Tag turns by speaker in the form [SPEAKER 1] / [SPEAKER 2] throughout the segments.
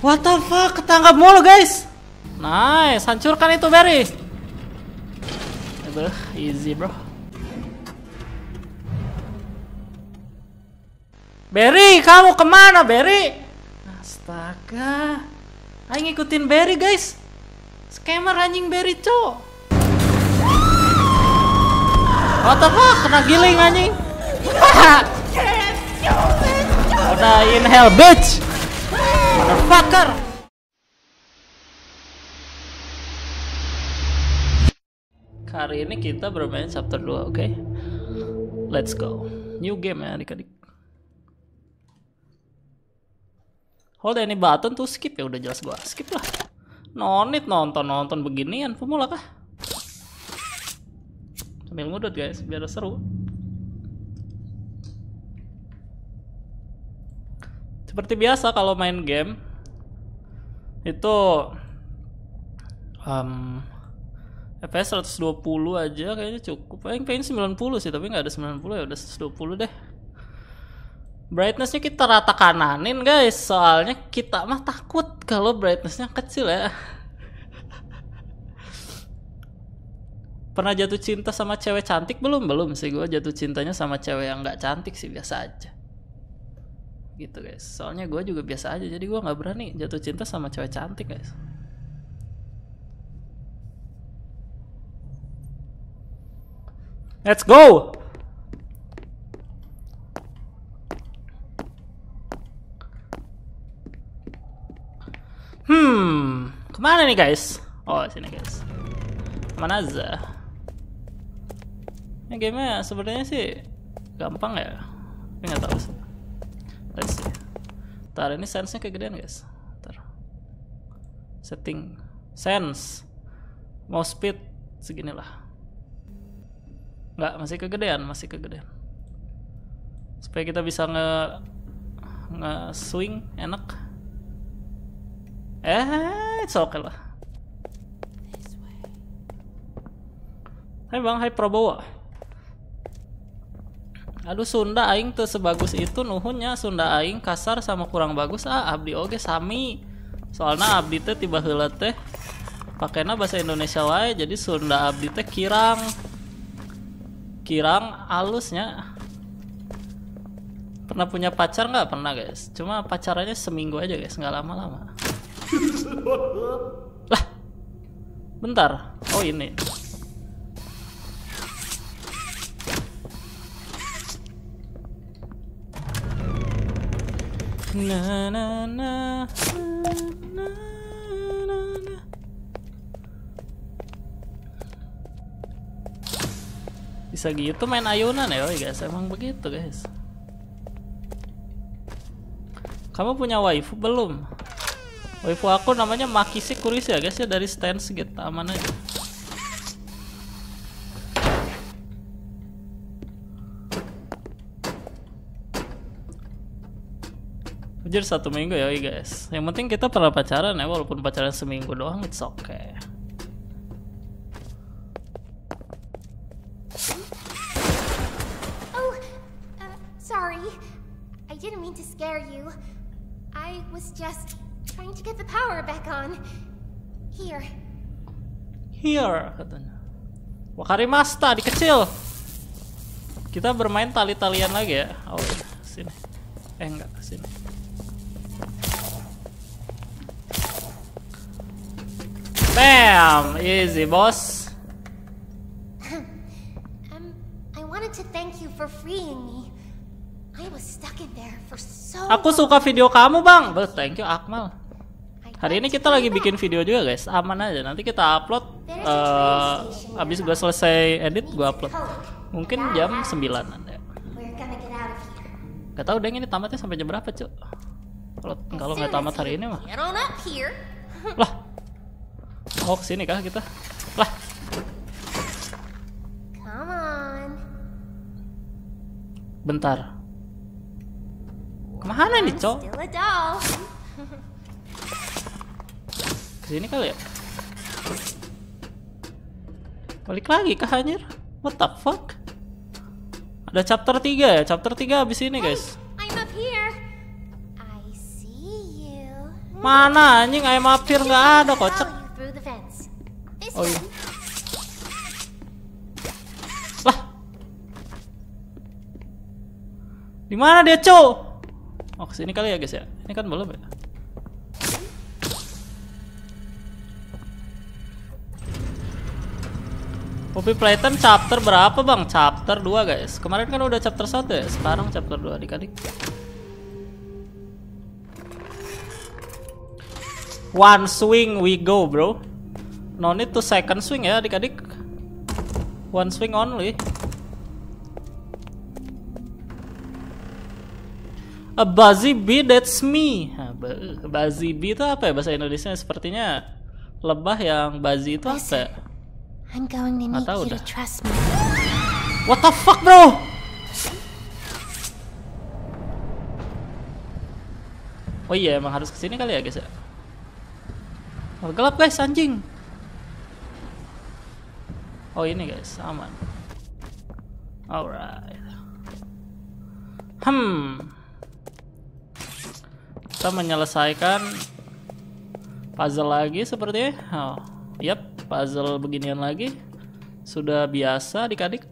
[SPEAKER 1] What the fuck? Ketangkap mulu guys. Nice, hancurkan itu Berry. Itu easy bro. Berry, kamu ke mana Berry? Astaga. Ayo ngikutin Berry guys. Scammer anjing Berry cok. What the fuck? Kena giling anjing. Udah in hell bitch. Motherfucker. Kali ini kita bermain chapter 2, oke? Let's go. New game ya adik-adik. Hold any button tuh skip ya udah jelas gua skip lah. Nonit nonton nonton beginian pemula kah? Sambil ngudut guys biar seru. Seperti biasa kalau main game itu um, FPS 120 aja kayaknya cukup. Paling pengen 90 sih, tapi nggak ada 90 ya udah 120 deh. Brightnessnya kita rata kananin guys, soalnya kita mah takut kalau brightnessnya kecil ya. Pernah jatuh cinta sama cewek cantik belum? Belum sih gue jatuh cintanya sama cewek yang nggak cantik sih biasa aja. Gitu guys. Soalnya gue juga biasa aja, jadi gue nggak berani jatuh cinta sama cewek cantik guys. Let's go. Hmm, ke mana nih guys? Oh sini guys. Mana aja? Ini gamenya sebenarnya sih gampang ya. Tapi nggak tahu sih. Let's see. Ntar ini sense-nya kegedean guys. Ntar. Setting sense. Mau speed seginilah. Nggak, masih kegedean, masih kegedean. Supaya kita bisa nge nge swing enak. Eh, it's okay lah. Hai bang, hai Prabowo. Aduh Sunda aing tuh sebagus itu nuhunnya Sunda aing kasar sama kurang bagus ah abdi oge sami. Soalnya abdi teh tiba heula teh pakainya bahasa Indonesia wae jadi Sunda abdi teh kirang. Kirang alusnya. Pernah punya pacar nggak? Pernah guys. Cuma pacarannya seminggu aja guys, nggak lama-lama. lah, bentar. Oh ini. Na na na na na na. Bisa gitu main ayunan ya, guys. Emang begitu guys. Kamu punya waifu belum? Waifu aku namanya Makisi Kuris ya guys ya dari stance gitu aman aja. Jujur satu minggu ya guys. Yang penting kita pernah pacaran ya walaupun pacaran seminggu doang it's okay.
[SPEAKER 2] Oh, uh, sorry. I didn't mean to scare you. I was just trying to get the power back on. Here.
[SPEAKER 1] Here katanya. Wakarimasta di kecil. Kita bermain tali-talian lagi ya. Oh, iya. sini. Eh enggak, sini. Bam, easy boss.
[SPEAKER 2] Um, I wanted to thank you for freeing me. I was stuck in there for so
[SPEAKER 1] Aku suka video kamu bang. Bos, thank you Akmal. Hari ini kita lagi bikin video juga guys, aman aja. Nanti kita upload. eh abis gue selesai edit, gue upload. Mungkin jam 9 ada.
[SPEAKER 2] We're gonna get out of here.
[SPEAKER 1] Gak tau deh ini tamatnya sampai jam berapa cuk. Kalau kalau nggak tamat hari ini mah. Lah. Oh ke sini kah kita? Lah.
[SPEAKER 2] Come on.
[SPEAKER 1] Bentar. Ke mana
[SPEAKER 2] nih
[SPEAKER 1] cok?
[SPEAKER 2] Ke
[SPEAKER 1] sini kali ya? Balik lagi kah anjir? What the fuck? Ada chapter 3 ya? Chapter 3 habis ini guys.
[SPEAKER 2] I'm up here. I see you.
[SPEAKER 1] Mana anjing ayam apir nggak ada kocak.
[SPEAKER 2] Follow you through the vents. This
[SPEAKER 1] Oh, iya. Lah. Di mana dia, Cok? Oh, ke sini kali ya, guys ya. Ini kan belum ya. Poppy Playtime chapter berapa, Bang? Chapter 2, guys. Kemarin kan udah chapter 1 ya. Sekarang chapter 2 adik-adik. One swing we go, bro. No need to second swing ya, adik-adik. One swing only. A buzzy bee, that's me. Nah, bu- Buzzy bee itu apa ya bahasa Indonesia? Sepertinya lebah yang buzzy itu apa ya?
[SPEAKER 2] I'm going to need
[SPEAKER 1] tahu
[SPEAKER 2] you to
[SPEAKER 1] dah.
[SPEAKER 2] trust me.
[SPEAKER 1] What the fuck, bro? Oh iya, emang harus ke sini kali ya, guys ya? Oh, gelap guys, anjing. Oh ini guys, aman. Alright. Hmm. Kita menyelesaikan puzzle lagi sepertinya. Oh, yap, puzzle beginian lagi. Sudah biasa adik-adik.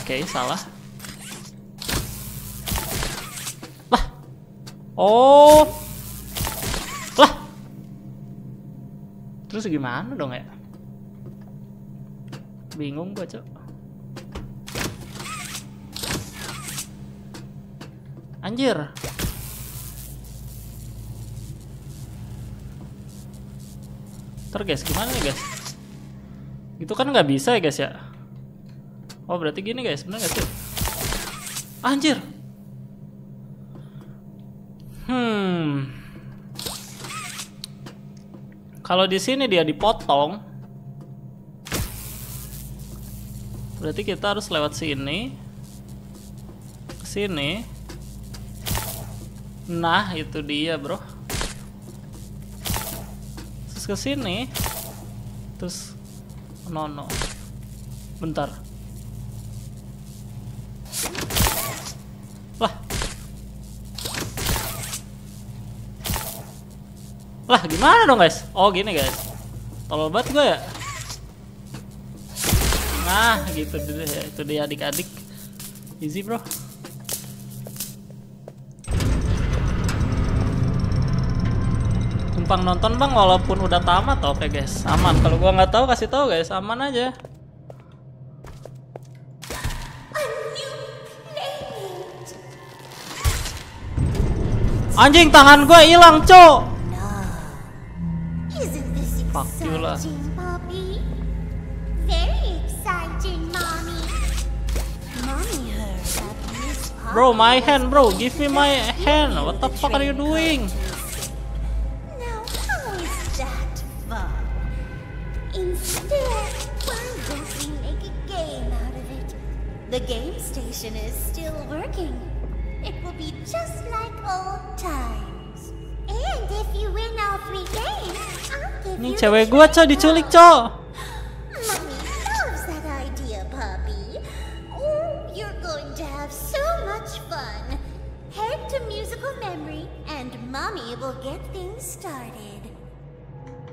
[SPEAKER 1] Oke, salah. Lah. Oh. Lah. Terus gimana dong ya? Bingung gua, Cok. Anjir. Ntar guys, gimana nih guys? Itu kan nggak bisa ya guys ya? Oh berarti gini guys, bener gak sih? Anjir. Hmm. Kalau di sini dia dipotong, berarti kita harus lewat sini, ke sini. Nah itu dia bro. Terus ke sini, terus no no. Bentar. Lah. Lah gimana dong guys? Oh gini guys. Tolol banget gue ya. Nah gitu deh itu dia adik-adik. Easy bro. Numpang nonton bang walaupun udah tamat oke guys. Aman. Kalau gua nggak tahu kasih tahu guys. Aman aja. Anjing tangan gue hilang cok. Fuck you lah. Bro my hand bro give me my hand what the fuck are you doing
[SPEAKER 2] Now, how is that fun? Instead, why don't we make a game out of it? The game station is still working. It will be just like old times. And if you win all three games, I'll give
[SPEAKER 1] nih
[SPEAKER 2] you
[SPEAKER 1] cewek gua cok diculik cok
[SPEAKER 2] will get things started.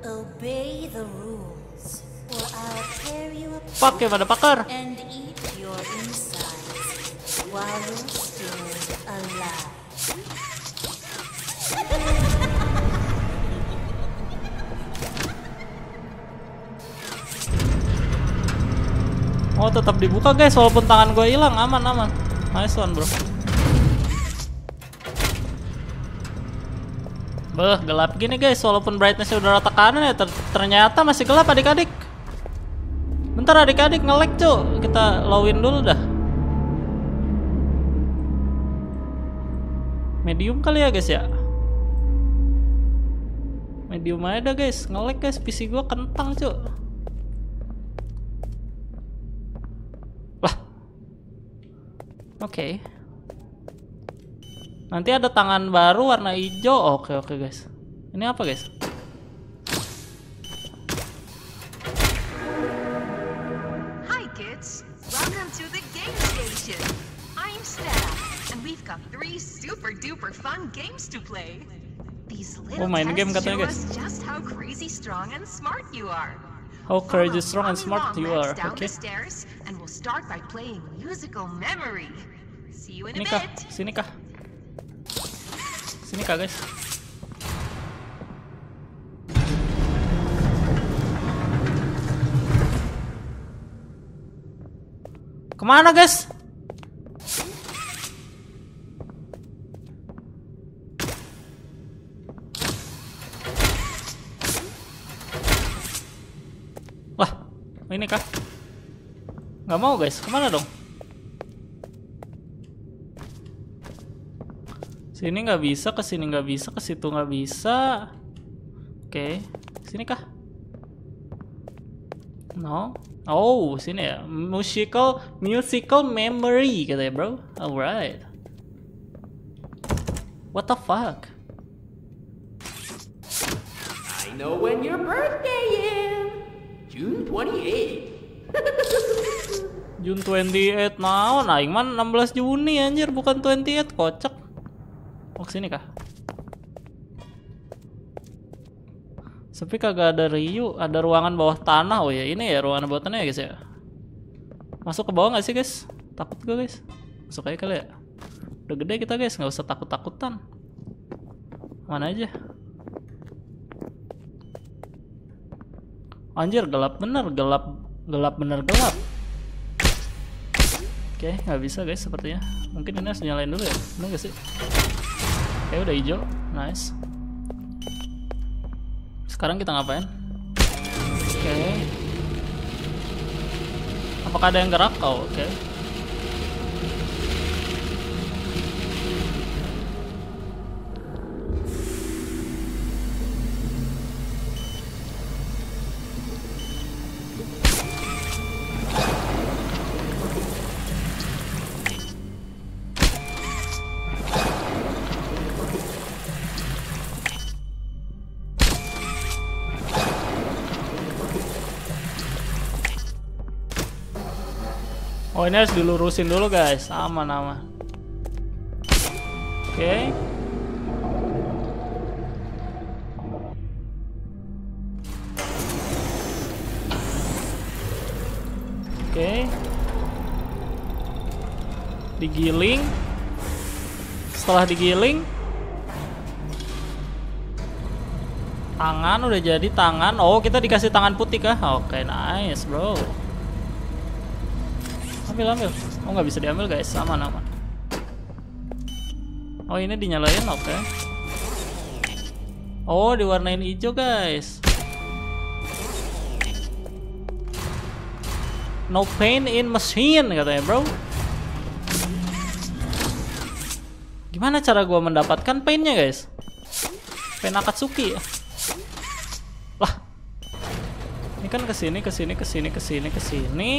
[SPEAKER 2] Obey the rules, or I'll tear you apart
[SPEAKER 1] fuck
[SPEAKER 2] and eat your insides while you're still alive.
[SPEAKER 1] oh tetap dibuka guys walaupun tangan gue hilang aman aman nice one bro Beh, gelap gini guys, walaupun brightnessnya udah rata kanan ya, ter- ternyata masih gelap adik-adik. Bentar adik-adik nge-lag cuy, kita lowin dulu dah. Medium kali ya guys ya. Medium aja dah guys, nge-lag guys, PC gua kentang cuy. Lah. Oke. Nanti ada tangan baru warna hijau. Oke oke guys. Ini apa guys?
[SPEAKER 3] Hi, kids. Welcome to the game station. I'm Steph, and we've got three super duper fun games to play. These little
[SPEAKER 1] Oh, main game katanya, guys.
[SPEAKER 3] us just how crazy strong and smart you are.
[SPEAKER 1] How crazy strong and smart you are. Oke.
[SPEAKER 3] stairs, and we'll start by playing musical memory. See you in a
[SPEAKER 1] Ini kah?
[SPEAKER 3] bit.
[SPEAKER 1] Sini kah? Sini kah guys? Ke mana guys? Wah, ini kah? Nggak mau guys, ke mana dong? Sini nggak bisa, ke sini nggak bisa, ke situ nggak bisa. Oke, sini kah? No. Oh, sini ya. Musical musical memory katanya, bro. Alright. What the fuck?
[SPEAKER 4] I know when your birthday is. June 28.
[SPEAKER 1] June 28 naon aing mah 16 Juni anjir bukan 28 kocak. Oh sini kah? Sepi kagak ada Ryu, ada ruangan bawah tanah. Oh ya, ini ya ruangan bawah tanah ya guys ya. Masuk ke bawah nggak sih guys? Takut gue guys. Masuk aja kali ya. Udah gede kita guys, nggak usah takut-takutan. Mana aja? Anjir gelap bener, gelap gelap bener gelap. Oke, nggak bisa guys sepertinya. Mungkin ini harus nyalain dulu ya. Bener gak sih? Oke, udah hijau. Nice. Sekarang kita ngapain? Oke. Apakah ada yang gerak? Oh, oke. Oh ini harus dilurusin dulu guys, aman aman. Oke. Oke. Digiling. Setelah digiling, tangan udah jadi tangan. Oh kita dikasih tangan putih kah? Oke nice bro. Ambil ambil. Oh nggak bisa diambil guys, aman aman. Oh ini dinyalain, oke. Oh diwarnain hijau guys. No pain in machine katanya bro. Gimana cara gua mendapatkan painnya guys? Pain Akatsuki ya? Lah. Ini kan ke sini, ke sini, ke sini, ke sini, ke sini.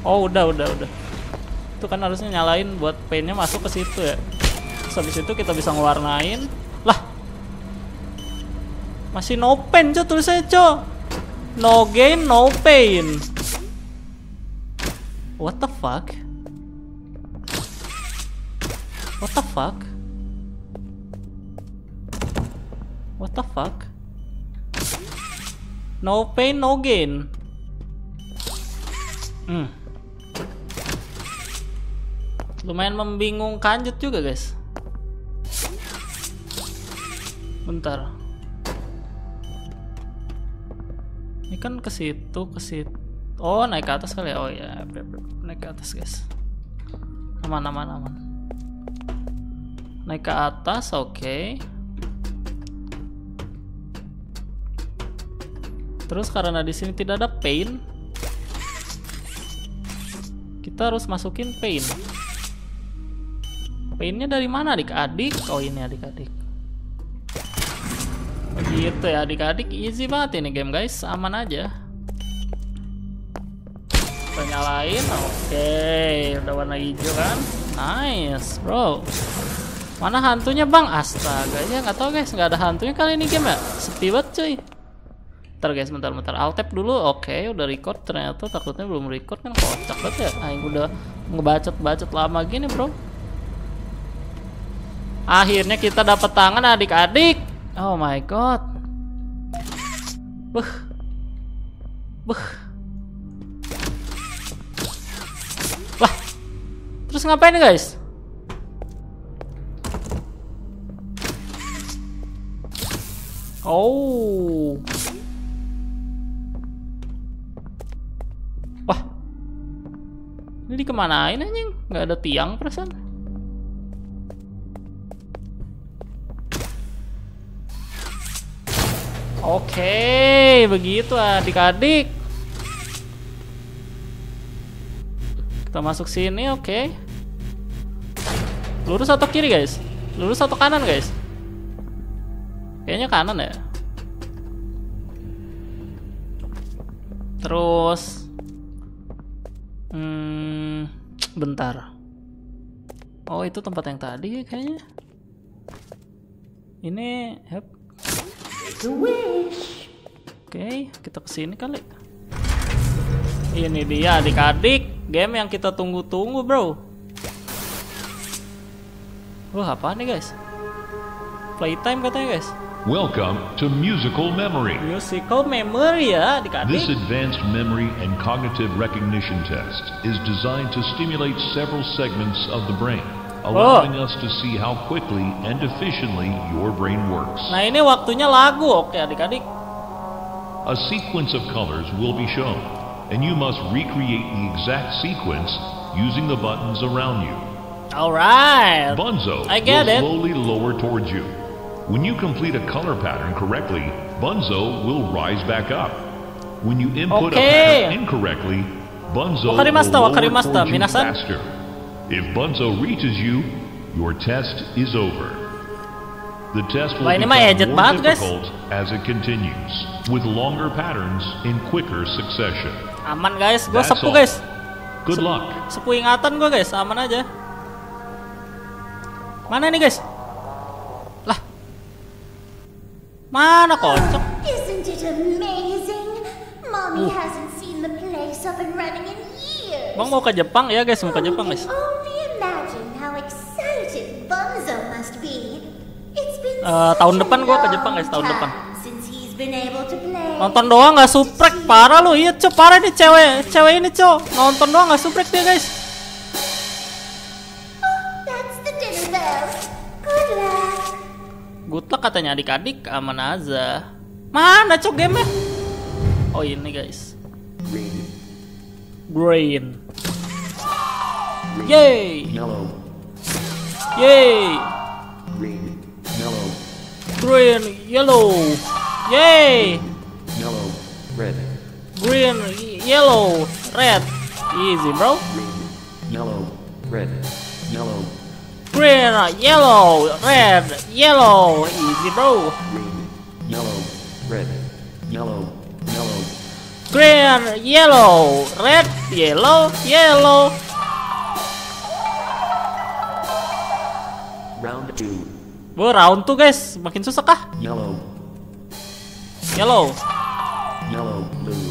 [SPEAKER 1] Oh udah udah udah. Itu kan harusnya nyalain buat painnya masuk ke situ ya. Terus itu kita bisa ngewarnain. Lah. Masih no pain cok tulisannya cok. No gain no pain. What the fuck? What the fuck? What the fuck? No pain no gain. Hmm. Lumayan membingungkan juga guys. Bentar. Ini kan ke situ, ke situ. Oh, naik ke atas kali ya. Oh ya, naik ke atas guys. Aman, aman, aman. Naik ke atas, oke. Terus karena di sini tidak ada pain, kita harus masukin pain. Painnya dari mana adik-adik? Oh adik-adik. Begitu ya adik-adik, easy banget ini game guys, aman aja. Kita nyalain, oke, udah warna hijau kan? Nice, bro. Mana hantunya bang? Astaga ya nggak tahu guys nggak ada hantunya kali ini game ya sepi banget cuy. Ntar guys bentar bentar alt tab dulu oke udah record ternyata takutnya belum record kan kocak banget ya Aing udah ngebacot bacot lama gini bro Akhirnya kita dapat tangan adik-adik Oh my god Buh Buh Lah Terus ngapain guys? Oh. Wah. Ini dikemanain anjing? Nggak ada tiang perasaan. Oke, begitu adik-adik. Kita masuk sini, oke. Lurus atau kiri, guys? Lurus atau kanan, guys? Kayaknya kanan ya. Terus Hmm, bentar. Oh, itu tempat yang tadi kayaknya. Ini, hep. Oke, kita ke sini kali. Ini dia adik-adik, game yang kita tunggu-tunggu, bro. Wah, apa nih guys? Playtime katanya guys.
[SPEAKER 5] Welcome to Musical Memory.
[SPEAKER 1] Musical memory ya
[SPEAKER 5] This
[SPEAKER 1] adik-adik.
[SPEAKER 5] advanced memory and cognitive recognition test is designed to stimulate several segments of the brain, Oh. allowing us to see how quickly and efficiently your brain works.
[SPEAKER 1] Nah ini waktunya lagu, oke adik-adik.
[SPEAKER 5] A sequence of colors will be shown, and you must recreate the exact sequence using the buttons around you.
[SPEAKER 1] Alright.
[SPEAKER 5] Bunzo
[SPEAKER 1] I get
[SPEAKER 5] will
[SPEAKER 1] it.
[SPEAKER 5] slowly lower towards you. When you complete a color pattern correctly, Bunzo will rise back up. When you input
[SPEAKER 1] Okay.
[SPEAKER 5] a pattern incorrectly, Bunzo will lower towards you faster. If Bunzo reaches you, your test is over. The test will
[SPEAKER 1] Wah,
[SPEAKER 5] become more
[SPEAKER 1] banget, guys.
[SPEAKER 5] difficult as it continues, with longer patterns in quicker succession.
[SPEAKER 1] Aman guys, gue
[SPEAKER 5] That's
[SPEAKER 1] sepu guys.
[SPEAKER 5] Good luck.
[SPEAKER 1] Sepu ingatan gue guys, aman aja. Mana nih guys? Lah. Mana kocok?
[SPEAKER 2] Isn't it amazing? Mommy hasn't seen the place up and running in years.
[SPEAKER 1] Bang mau ke Jepang ya guys, mau ke Jepang guys. Eh, tahun depan gua ke Jepang, guys, tahun depan. Nonton doang nggak suprek, parah lu. Iya cok, parah nih cewek, cewek ini cok. Nonton doang nggak suprek dia guys.
[SPEAKER 2] Bell. Good luck.
[SPEAKER 1] Katanya adik-adik, aman aja. Mana cok game Oh ini guys. Green. Yay!
[SPEAKER 6] Yellow,
[SPEAKER 1] Yay!
[SPEAKER 6] green, yellow,
[SPEAKER 1] Green, yellow. Yay!
[SPEAKER 6] yellow, red,
[SPEAKER 1] Green, yellow, red. Easy, bro.
[SPEAKER 6] green, yellow, red, yellow,
[SPEAKER 1] Green, yellow, red, yellow. Easy, bro.
[SPEAKER 6] green, yellow, red, yellow, yellow,
[SPEAKER 1] Green, yellow, red, yellow, yellow.
[SPEAKER 6] round two,
[SPEAKER 1] Wah, round tuh guys, makin susah kah?
[SPEAKER 6] yellow,
[SPEAKER 1] Yellow.
[SPEAKER 6] yellow, blue,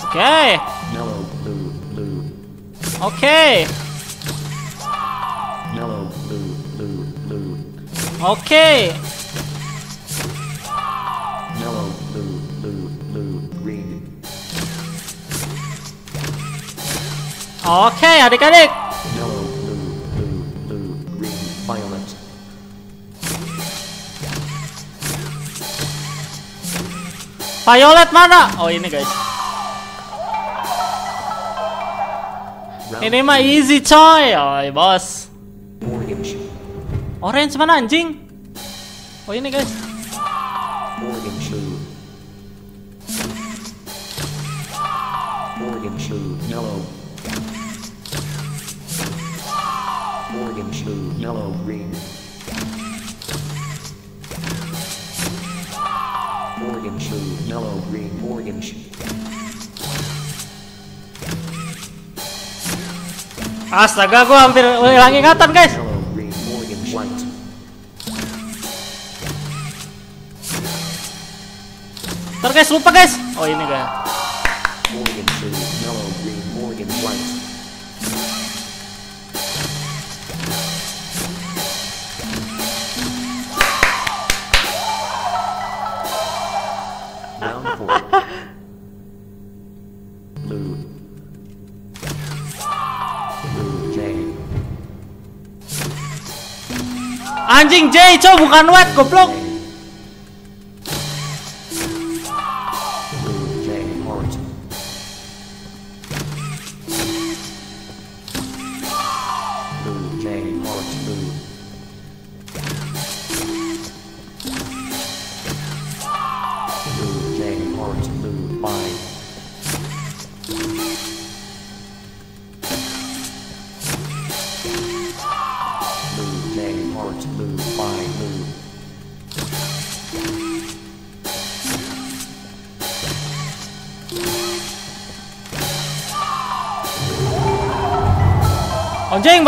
[SPEAKER 1] Oke,
[SPEAKER 6] yellow, blue, blue,
[SPEAKER 1] oke,
[SPEAKER 6] yellow, blue, blue, blue,
[SPEAKER 1] oke.
[SPEAKER 6] yellow,
[SPEAKER 1] Oke, adik-adik.
[SPEAKER 6] blue, green, violet,
[SPEAKER 1] mana? Oh, ini guys. Ini mah easy coy. Oh, bos.
[SPEAKER 6] Orange
[SPEAKER 1] mana anjing? Oh, ini guys. Astaga, gua hampir hilang ingatan, guys. Ntar guys, lupa guys. Oh ini guys. Anjing J, cow bukan white goblok.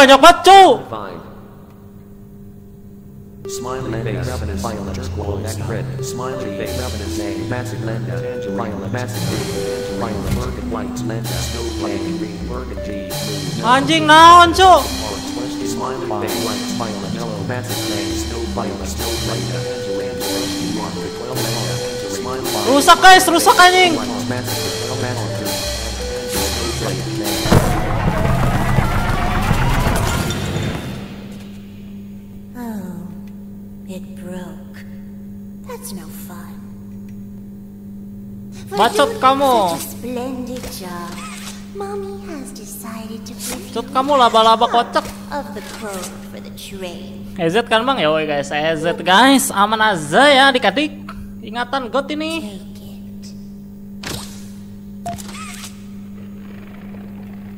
[SPEAKER 1] Banyak banget cu.
[SPEAKER 6] Red, face, A, massive massive green, burgundy,
[SPEAKER 1] Anjing naon cu.
[SPEAKER 6] face, white, yellow, massive snow, violet,
[SPEAKER 1] Rusak guys, rusak anjing.
[SPEAKER 2] Give you
[SPEAKER 1] Cut kamu laba-laba kocak. EZ kan bang ya guys, EZ guys, aman aja ya adik-adik. Ingatan got ini.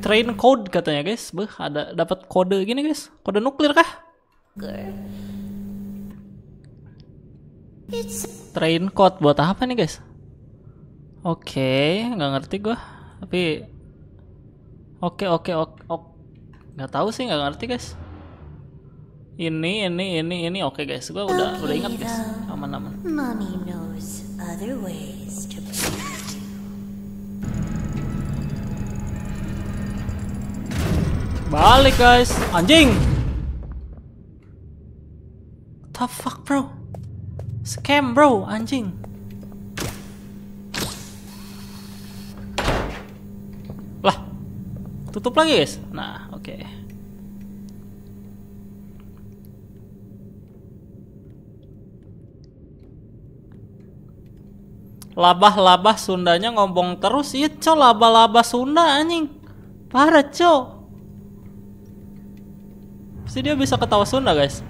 [SPEAKER 1] Train code katanya guys. Beh, ada dapat kode gini guys. Kode nuklir kah? Train code buat apa nih guys? Oke, nggak ngerti gua. Tapi oke oke oke oke. Nggak tahu sih, nggak ngerti guys. Ini ini ini ini oke guys. Gua udah udah ingat guys. Aman aman.
[SPEAKER 2] Mommy knows other ways to.
[SPEAKER 1] Balik guys. Anjing. The fuck bro? Scam bro, anjing. Tutup lagi guys. Nah, oke. Labah-labah Sundanya ngomong terus Iya co laba-laba Sunda anjing. Parah co. Pasti dia bisa ketawa Sunda guys.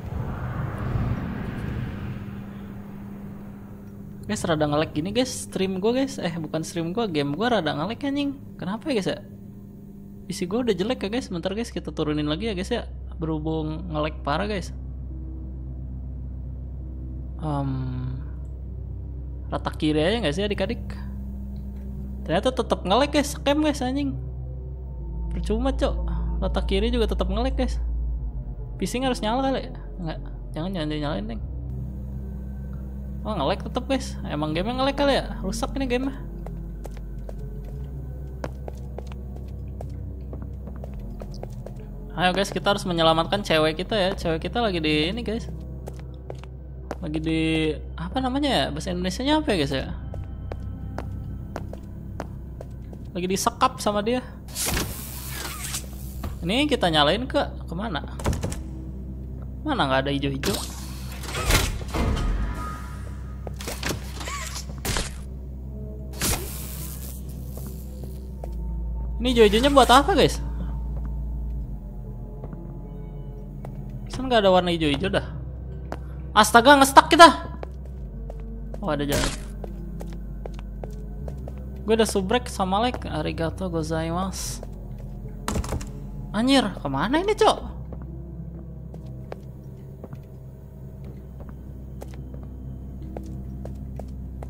[SPEAKER 1] Guys rada ngelek gini guys Stream gue guys. Eh bukan stream gue Game gue rada ngelek anjing. Kenapa ya guys ya PC gue udah jelek ya guys. Bentar guys kita turunin lagi ya guys ya. Berhubung ngelek parah guys. Um, Rata kiri aja gak sih adik-adik? Ternyata tetap ngelek guys. Scam guys anjing. Percuma cok. Rata kiri juga tetap ngelek guys. PC harus nyala kali ya? Enggak Jangan jangan nyalain deng Oh nge-lag tetep guys. Emang game nge-lag kali ya? Rusak ini game Ayo guys kita harus menyelamatkan cewek kita ya. Cewek kita lagi di ini guys. Lagi di Apa namanya ya? Bahasa Indonesia nya apa ya guys ya? Lagi disekap sama dia. Ini kita nyalain ke Ke mana? Mana nggak ada hijau-hijau? Ini hijau-hijaunya buat apa guys? Kan nggak ada warna hijau-hijau dah. Astaga ngestak kita. Oh ada jalan. Gue udah subrek sama like. Arigato gozaimasu. Anjir, ke mana ini cok?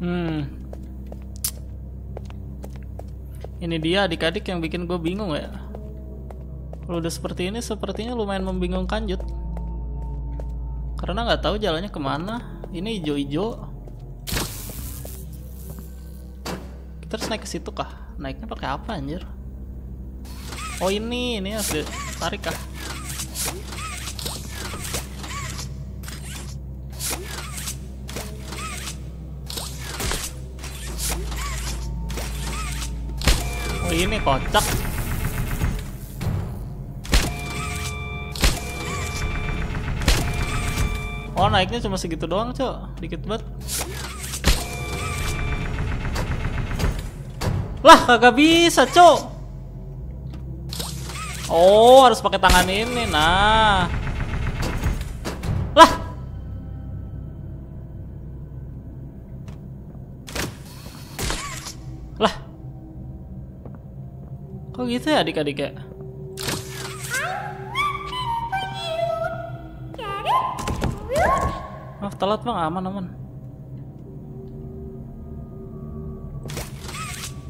[SPEAKER 1] Hmm. Ini dia adik-adik yang bikin gue bingung ya. Kalau udah seperti ini, sepertinya lumayan membingungkan Jut. Karena nggak tahu jalannya ke mana. Ini hijau-hijau. Kita harus naik ke situ kah? Naiknya pakai apa anjir? Oh ini, ini harus ditarik kah? Oh ini kocak. Oh naiknya cuma segitu doang cok, dikit banget. Lah kagak bisa cok. Oh harus pakai tangan ini, nah. Lah. Lah. Kok gitu ya adik-adik ya? Telat bang, aman aman.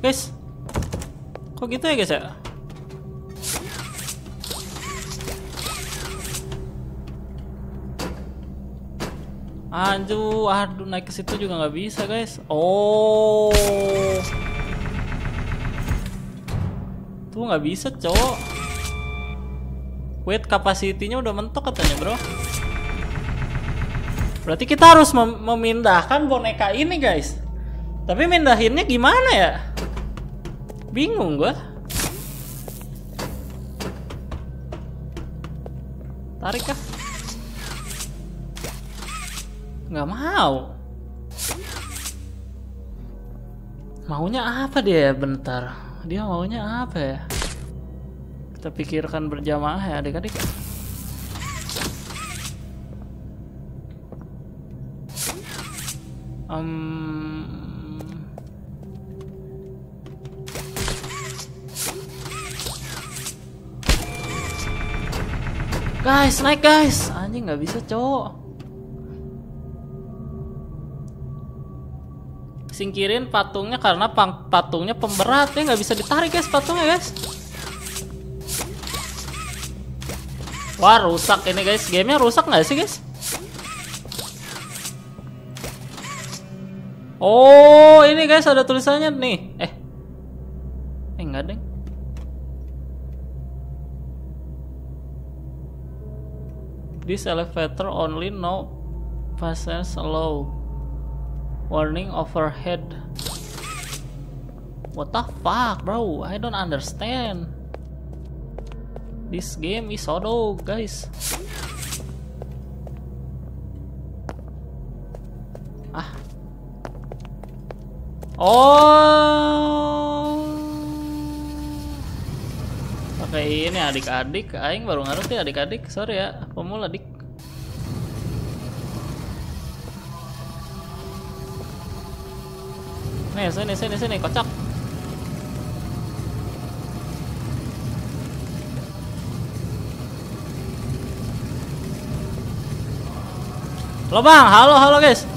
[SPEAKER 1] Guys, kok gitu ya guys ya? Aduh, aduh naik ke situ juga nggak bisa guys. Oh, tuh nggak bisa cowok. Weight capacity-nya udah mentok katanya bro. Berarti kita harus mem- memindahkan boneka ini, guys. Tapi mindahinnya gimana ya? Bingung gua. Tarik kah? Nggak mau. Maunya apa dia ya? Bentar. Dia maunya apa ya? Kita pikirkan berjamaah ya adik-adik. Um, guys, naik guys. Anjing nggak bisa, cowok. Singkirin patungnya karena patungnya pemberat ya nggak bisa ditarik guys patungnya guys. Wah rusak ini guys, gamenya rusak nggak sih guys? Oh, ini guys ada tulisannya nih. Eh. Eh enggak, Deng. This elevator only no passengers allow. Warning overhead. What the fuck, bro? I don't understand. This game is auto, guys. Oh. Pakai ini adik-adik, aing baru ngerti adik-adik. Sorry ya, pemula dik. Nih, sini sini sini kocak. Halo bang, halo halo guys.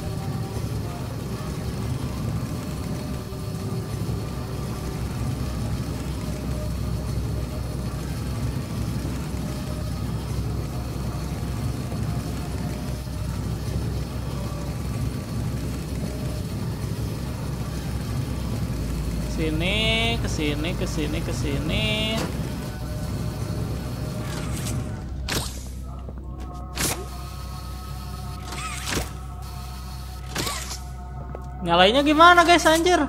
[SPEAKER 1] Ke sini, ke sini. Nyalainnya gimana guys anjir?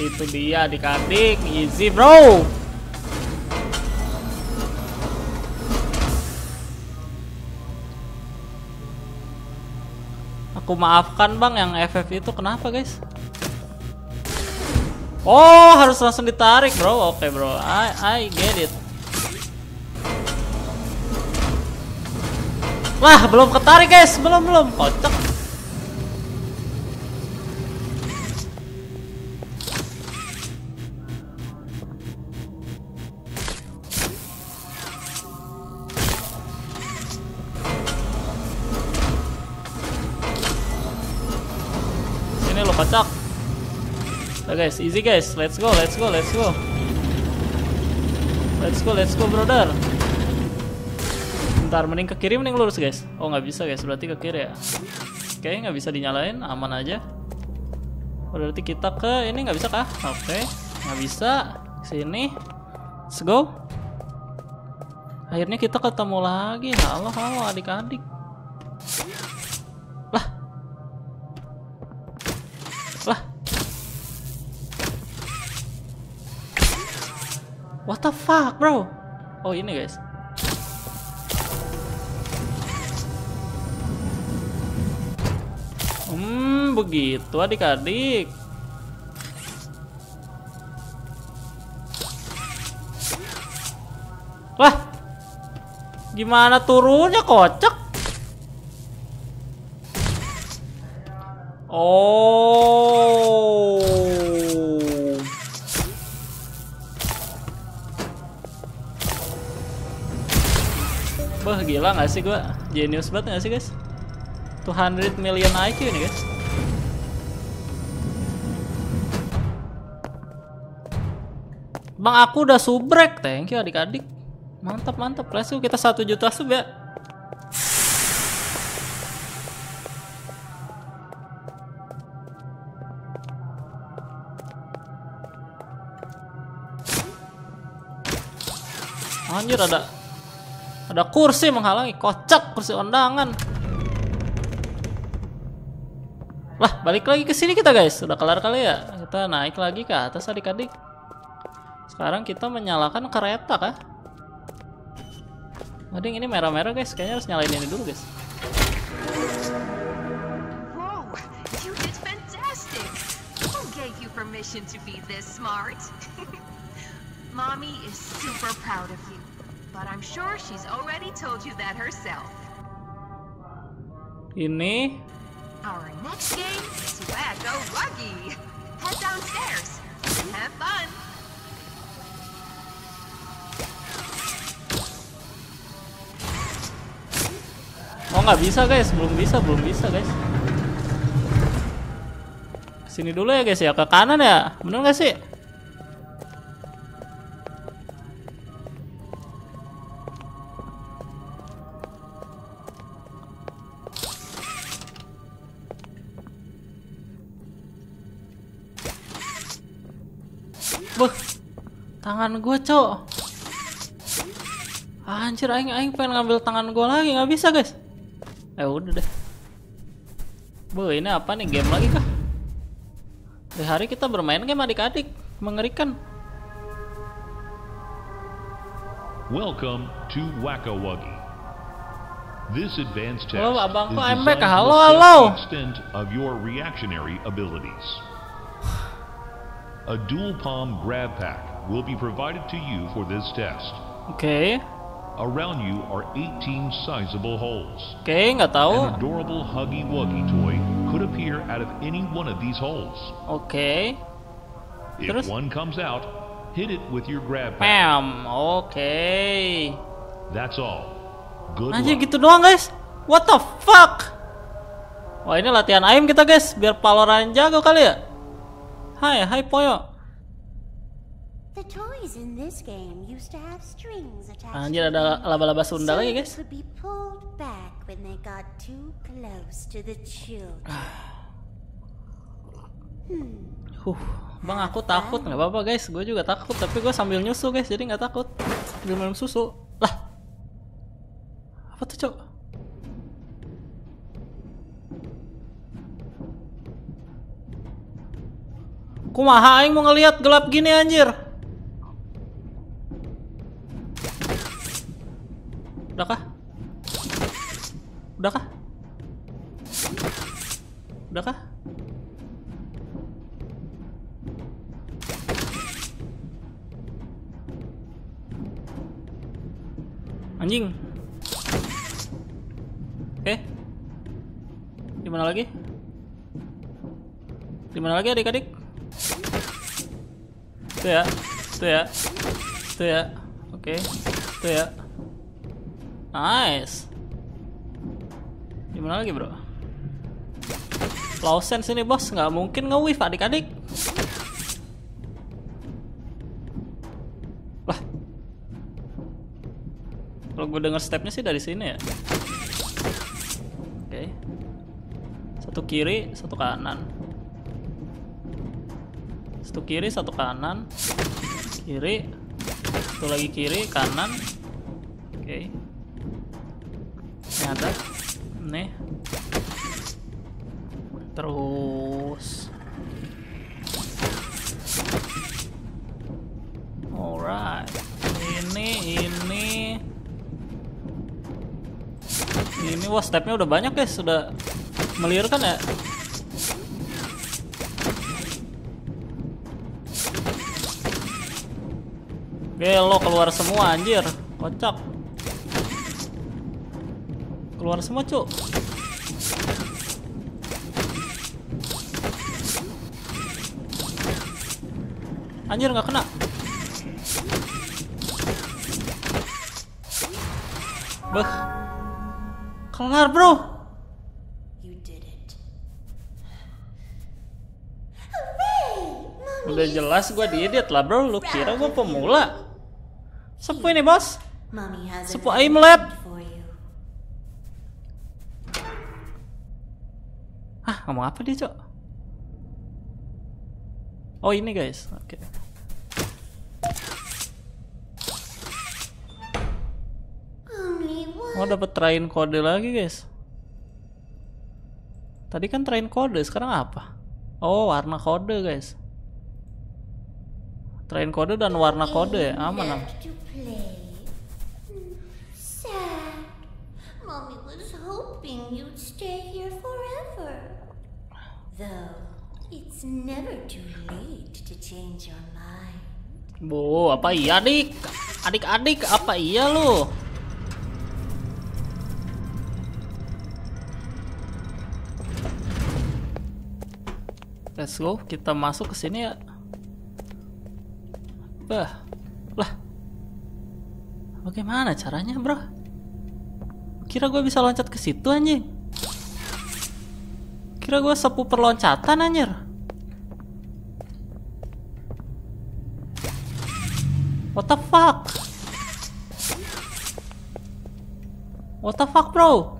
[SPEAKER 1] Itu dia adik-adik, easy bro. Aku maafkan bang yang FF itu kenapa guys? Oh harus langsung ditarik bro, oke bro, I I get it. Wah belum ketarik guys, belum belum, kocak. Guys, easy guys. Let's go, let's go, let's go. Let's go, let's go brother. Bentar, mending ke kiri, mending lurus guys. Oh nggak bisa guys, berarti ke kiri ya. Oke, nggak bisa dinyalain, aman aja. Berarti kita ke ini nggak bisa kah? Oke, nggak bisa. Sini, let's go. Akhirnya kita ketemu lagi. Halo, halo adik-adik. Fuck, bro? Oh, ini guys. Hmm, begitu adik-adik. Wah, gimana turunnya kocak? Oh. Gila gak sih gua? Genius banget gak sih guys? 200 million IQ nih guys. Bang aku udah subrek, thank you adik-adik. Mantap mantap, let's go kita satu juta sub ya. Anjir ada ada kursi menghalangi, kocak kursi undangan. Lah, balik lagi ke sini kita guys. Sudah kelar kali ya. Kita naik lagi ke atas adik-adik. Sekarang kita menyalakan kereta kah? Waduh, ini merah-merah guys. Kayaknya harus nyalain ini dulu guys.
[SPEAKER 3] Mommy is super proud of you, but I'm sure she's already told you that herself.
[SPEAKER 1] Ini
[SPEAKER 3] Our next game is Wacko Wuggy. Head downstairs and have fun.
[SPEAKER 1] Oh nggak bisa guys, belum bisa, belum bisa guys. Sini dulu ya guys ya, ke kanan ya, bener nggak sih? Tangan gue cok. Anjir, aing aing pengen ngambil tangan gue lagi, nggak bisa guys. Eh udah deh. Bu, ini apa nih game lagi kah? Di hari kita bermain game adik-adik, mengerikan.
[SPEAKER 5] Welcome to Wacka Wuggy. This advanced test
[SPEAKER 1] Halo,
[SPEAKER 5] is
[SPEAKER 1] abangku, I'm
[SPEAKER 5] designed
[SPEAKER 1] back.
[SPEAKER 5] to
[SPEAKER 1] Halo, halo.
[SPEAKER 5] the extent of your reactionary abilities. A dual palm grab pack will be provided to you for this test.
[SPEAKER 1] Oke,
[SPEAKER 5] Around you are 18 sizable holes.
[SPEAKER 1] oke, nggak tahu.
[SPEAKER 5] An adorable Huggy Wuggy toy could appear out of any one of these holes.
[SPEAKER 1] Oke,
[SPEAKER 5] If
[SPEAKER 1] Terus?
[SPEAKER 5] one comes out, hit it with your grab pack.
[SPEAKER 1] pam, oke.
[SPEAKER 5] That's all. Good
[SPEAKER 1] Anjir
[SPEAKER 5] luck.
[SPEAKER 1] gitu doang guys. What the fuck? Wah ini latihan aim kita guys, biar Valorant jago kali ya. Hai, hai Poyo.
[SPEAKER 2] The toys in this game used to have strings attached.
[SPEAKER 1] Anjir ada laba-laba Sunda lagi guys. Huh, bang aku takut nggak apa-apa guys, gue juga takut tapi gue sambil nyusu guys, jadi nggak takut. Sambil minum susu. Lah, apa tuh cok? Kumaha aing mau ngelihat gelap gini anjir. Udah kah? Udah kah? Udah kah? Anjing. Oke. Di mana lagi? Di mana lagi adik-adik? Itu ya. Itu ya. Itu ya. Oke. Itu ya. Nice. Di mana lagi, Bro? Lawson sini, Bos. nggak mungkin nge-wave adik-adik. Lah. Kalau gue denger stepnya sih dari sini ya. Oke. Satu kiri, satu kanan. Satu kiri, satu kanan. Kiri. Satu lagi kiri, kanan. Oke. Ada. Nih. Terus. Alright. Ini, ini. Ini wah stepnya udah banyak guys, sudah melir kan ya? Oke, lo keluar semua anjir. Kocak. Keluar semua, Cuk. Anjir nggak kena. Beh. Kelar, Bro.
[SPEAKER 2] You did it. Hooray! Mommy
[SPEAKER 1] Udah jelas gua
[SPEAKER 2] so
[SPEAKER 1] diedit lah, Bro. Lu kira
[SPEAKER 2] you.
[SPEAKER 1] pemula? Sepu ini, Bos.
[SPEAKER 2] Mommy has
[SPEAKER 1] Sepu
[SPEAKER 2] another
[SPEAKER 1] aim lab.
[SPEAKER 2] present for you.
[SPEAKER 1] Hah, ngomong apa dia, Cok? Oh, ini guys. Oke.
[SPEAKER 2] Only
[SPEAKER 1] Oh, dapat train kode lagi, guys. Tadi kan train kode, sekarang apa? Oh, warna kode, guys. Train kode dan warna kode ya, aman aman.
[SPEAKER 2] Left to play. Hmm, Sad. Mommy was hoping you'd stay here forever. Though it's never too late to change your mind.
[SPEAKER 1] Bu, apa iya, Adik? Adik-adik, apa iya lu? Let's go, kita masuk ke sini ya. Bah. Lah. Bagaimana caranya, Bro? Kira gue bisa loncat ke situ anjing. Kira gue sepu perloncatan anjir. What the fuck? What the fuck, bro?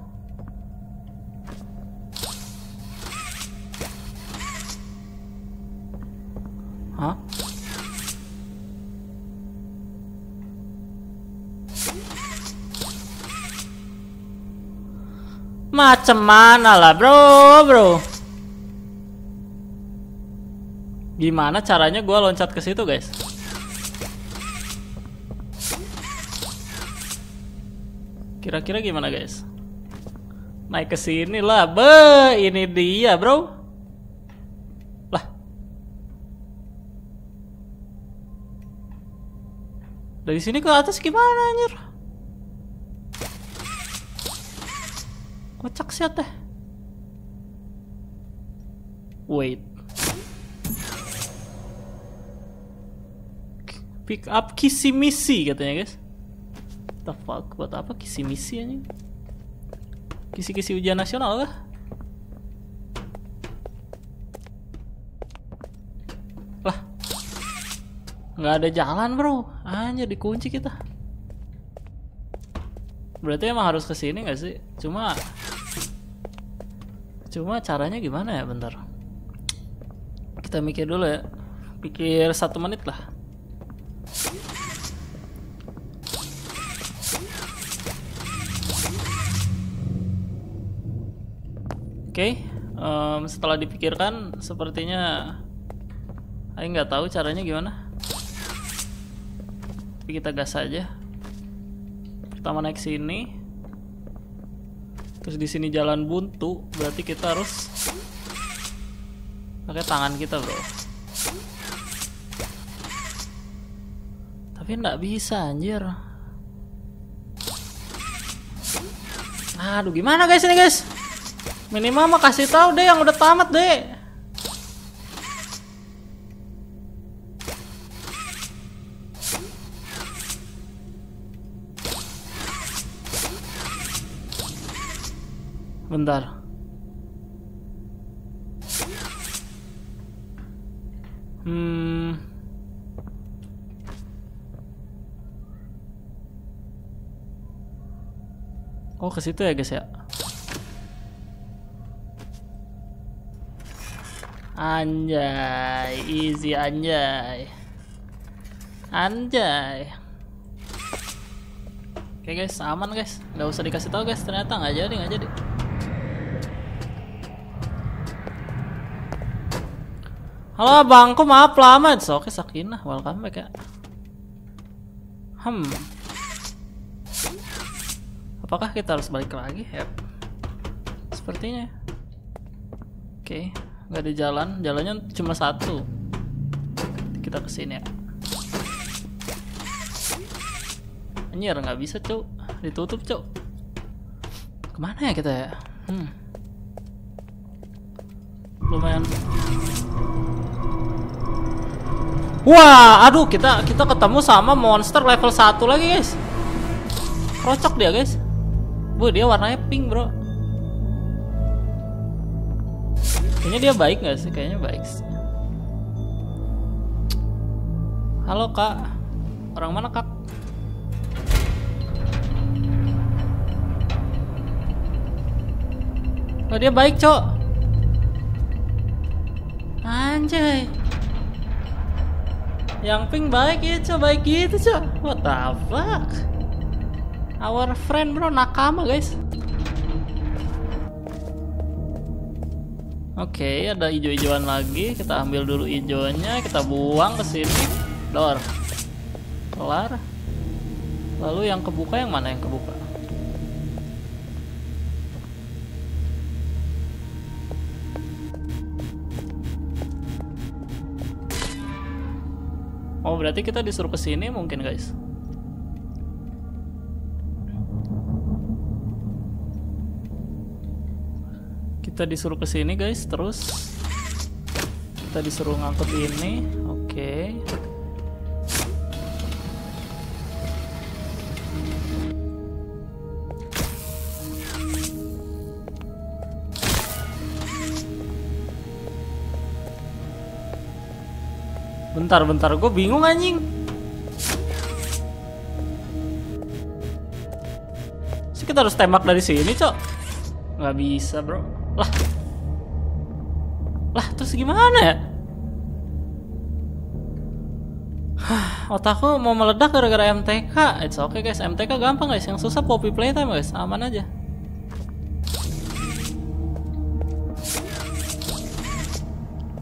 [SPEAKER 1] Macem mana lah, bro, bro? Gimana caranya gua loncat ke situ, guys? Kira-kira gimana guys? Naik ke sini lah, be, ini dia bro. Lah, dari sini ke atas gimana anjir? Kocak sih teh. Wait. Pick up kisi misi katanya guys. The fuck buat apa kisi misi anjing? Kisi-kisi ujian nasional kah? Lah. nggak ada jalan, Bro. Anjir dikunci kita. Berarti emang harus ke sini nggak sih? Cuma Cuma caranya gimana ya? Bentar. Kita mikir dulu ya. Pikir satu menit lah. Oke, em, setelah dipikirkan, sepertinya Ayo nggak tahu caranya gimana. Tapi kita gas aja. Pertama naik sini, terus di sini jalan buntu, berarti kita harus pakai tangan kita, bro. Tapi nggak bisa, anjir. Aduh, gimana guys ini guys? Minimal mah kasih tahu deh yang udah tamat deh. Bentar. Hmm. Oh, ke situ ya, guys ya. Anjay, easy anjay. Anjay. Oke guys, aman guys. Nggak usah dikasih tahu guys. Ternyata nggak jadi, nggak jadi. Halo bangku, maaf lama. It's Oke Sakinah, welcome back ya. Hmm. Apakah kita harus balik lagi? Yep. Sepertinya. Oke, nggak ada jalan. Jalannya cuma satu. Kita ke sini ya. Anjir nggak bisa cuk Ditutup cuk Ke mana ya kita ya Hmm Lumayan Wah aduh kita kita ketemu sama monster level 1 lagi guys. Krocok dia guys. Bu dia warnanya pink bro. Kayaknya dia baik gak sih? Kayaknya baik Halo kak. Orang mana kak? Oh dia baik cok. Anjay Yang pink baik ya cok. Baik gitu cok. What the fuck? Our friend bro Nakama guys. Oke okay, ada hijau-hijauan lagi. Kita ambil dulu hijaunya Kita buang ke sini. Dor Kelar. Lalu yang kebuka yang mana yang kebuka Oh berarti kita disuruh ke sini mungkin guys. Kita disuruh ke sini guys, terus kita disuruh ngangkut ini. Oke. Okay. Bentar, bentar, gue bingung anjing. Sih kita harus tembak dari sini, cok. Nggak bisa, bro. Lah. Lah, terus gimana ya? Hah, otakku mau meledak gara-gara MTK. It's okay guys, MTK gampang guys. Yang susah poppy playtime guys, aman aja.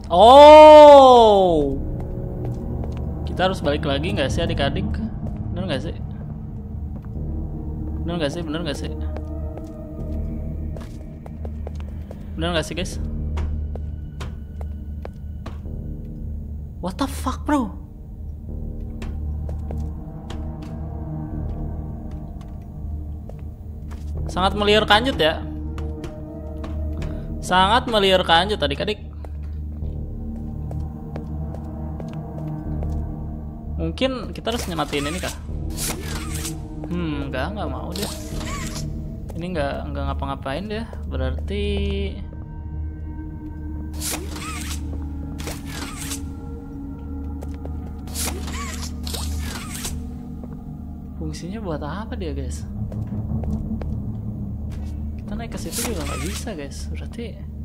[SPEAKER 1] Oh, kita harus balik lagi nggak sih adik-adik? Bener nggak sih? Bener nggak sih? Bener nggak sih? Bener nggak sih guys? What the fuck bro? Sangat meliur kanjut ya Sangat meliur kanjut adik-adik Mungkin kita harus nyematin ini kah? Hmm, enggak, enggak mau deh. Ini enggak enggak ngapa-ngapain deh. Berarti Fungsinya buat apa dia, guys? Kita naik ke situ juga nggak bisa, guys. Berarti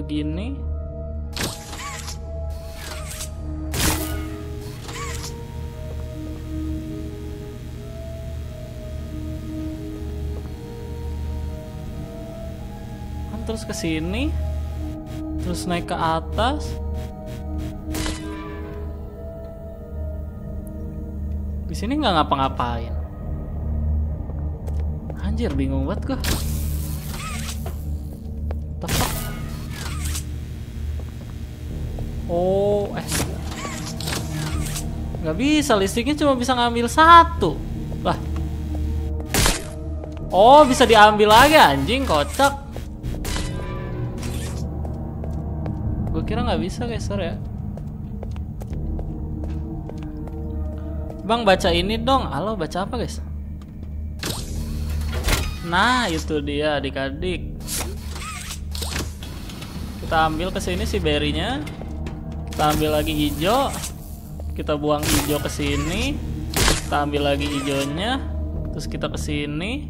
[SPEAKER 1] begini. Kan terus ke sini terus naik ke atas. Di sini nggak ngapa-ngapain. Anjir bingung banget gua Oh, eh. Nggak bisa, listriknya cuma bisa ngambil satu. Lah. Oh, bisa diambil lagi anjing, kocak. Gue kira nggak bisa guys, ya. Bang baca ini dong. Halo, baca apa guys? Nah, itu dia adik-adik. Kita ambil ke sini si berry-nya kita ambil lagi hijau. Kita buang hijau ke sini. Kita ambil lagi hijaunya. Terus kita ke sini.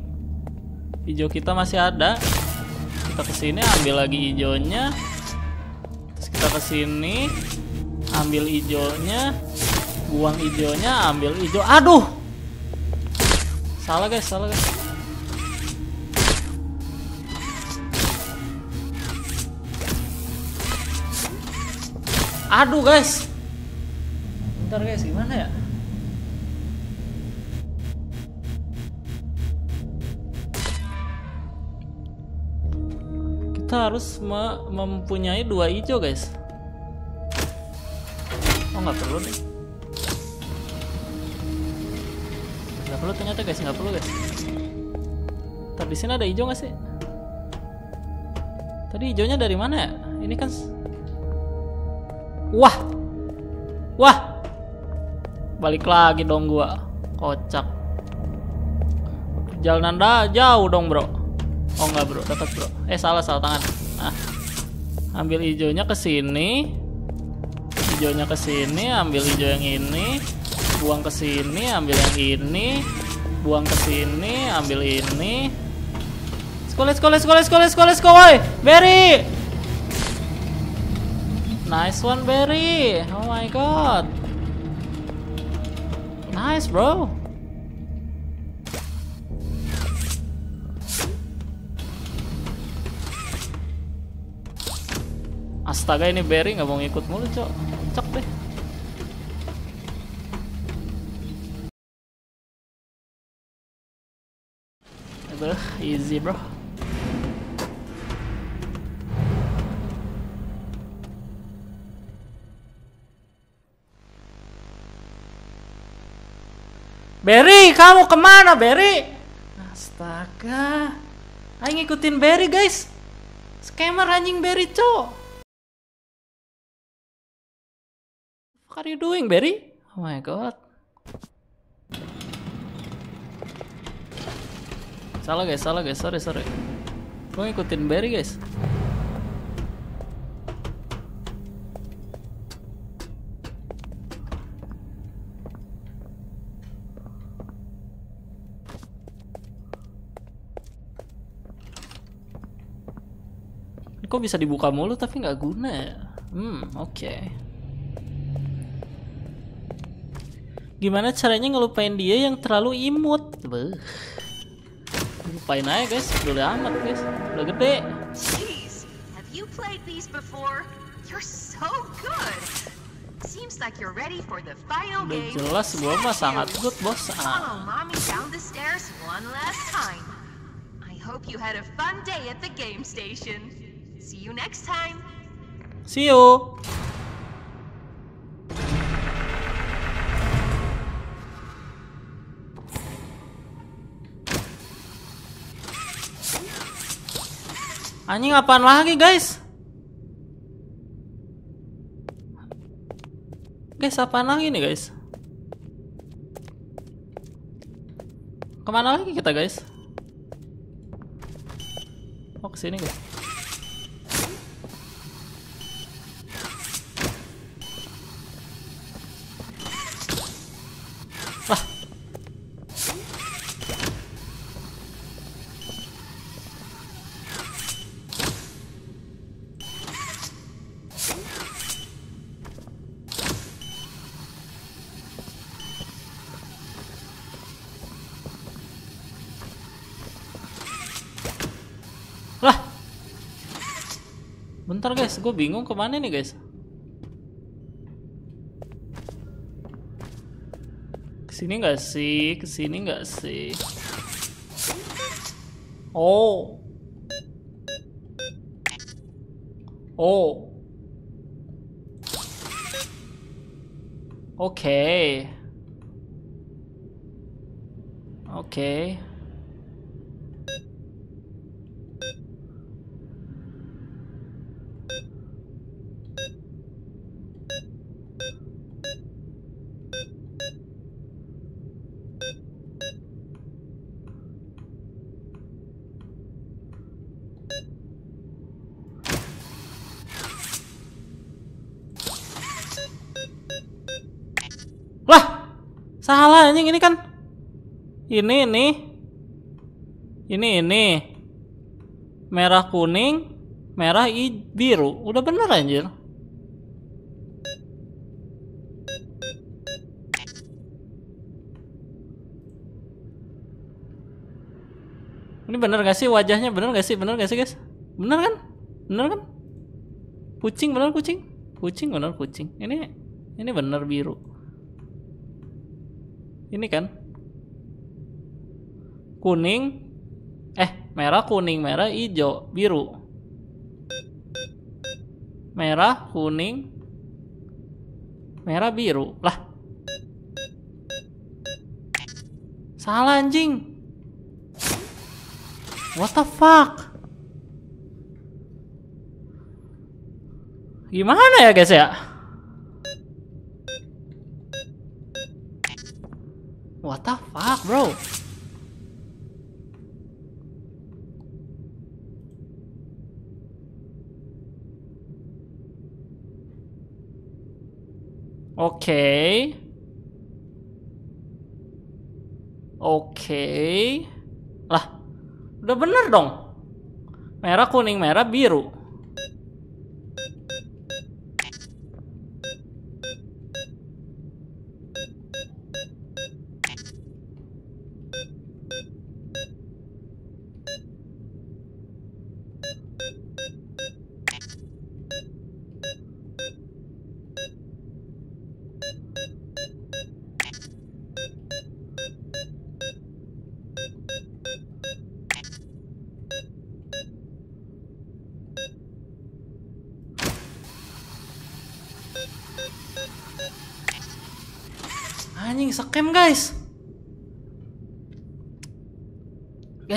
[SPEAKER 1] Hijau kita masih ada. Kita ke sini ambil lagi hijaunya. Terus kita ke sini ambil hijaunya. Buang hijaunya ambil hijau. Aduh! Salah guys salah guys aduh guys. Bentar guys. Gimana ya? Kita harus me- mempunyai dua hijau guys. Oh nggak perlu nih. Nggak perlu ternyata guys. Nggak perlu guys. Tapi sini ada hijau nggak sih? Tadi hijaunya dari mana ya? Ini kan wah. Wah. Balik lagi dong gua. Kocak. Jalanan dah jauh dong bro. Oh nggak bro. Dekat bro. Eh salah salah tangan. Ah. Ambil hijaunya ke sini. Hijaunya ke sini ambil hijau yang ini. Buang ke sini ambil yang ini. Buang ke sini ambil ini. Go let's go let's go woy! Berry nice one Berry oh my god. Nice bro. Astaga ini Berry nggak mau ngikut mulu cok. Cok deh. Aduh, easy bro Berry, kamu ke mana Berry? Astaga Ayo ngikutin Berry guys Scammer anjing Berry cok What are you doing, Berry? Oh my god. Salah guys, salah guys, sorry sorry. Gue ngikutin Berry guys. Kok bisa dibuka mulu tapi nggak guna ya? Hmm, oke. Gimana caranya ngelupain dia yang terlalu imut? Beuh. Lupain aja guys, udah amat guys, udah gede.
[SPEAKER 3] Jeez, have you played these before? You're so good. Seems like you're ready for the final
[SPEAKER 1] Udah
[SPEAKER 3] game.
[SPEAKER 1] jelas gua mah sangat good bos. Ah,
[SPEAKER 3] mommy down the stairs one last time. I hope you had a fun day at the game station. See you next time.
[SPEAKER 1] see you. Anjing apaan lagi guys? Guys apaan lagi nih guys? Ke mana lagi kita guys? Oh ke sini guys. Guys, gue bingung ke mana nih guys. Ke sini nggak sih? Ke sini nggak sih? Oh. Oh. Oke. Oke. Salah anjing ini kan. Ini ini. Ini ini. Merah kuning, merah i biru. Udah bener anjir. Ini bener gak sih wajahnya? Bener gak sih? Bener gak sih guys? Bener kan? Bener kan? Kucing bener kucing? Kucing bener kucing. Ini ini bener biru. Ini kan? Kuning eh merah kuning merah hijau biru. Merah kuning merah biru. Lah. Salah anjing. What the fuck? Gimana ya guys ya? What the fuck bro? Oke. Oke. Lah, udah bener dong. Merah, kuning, merah, biru.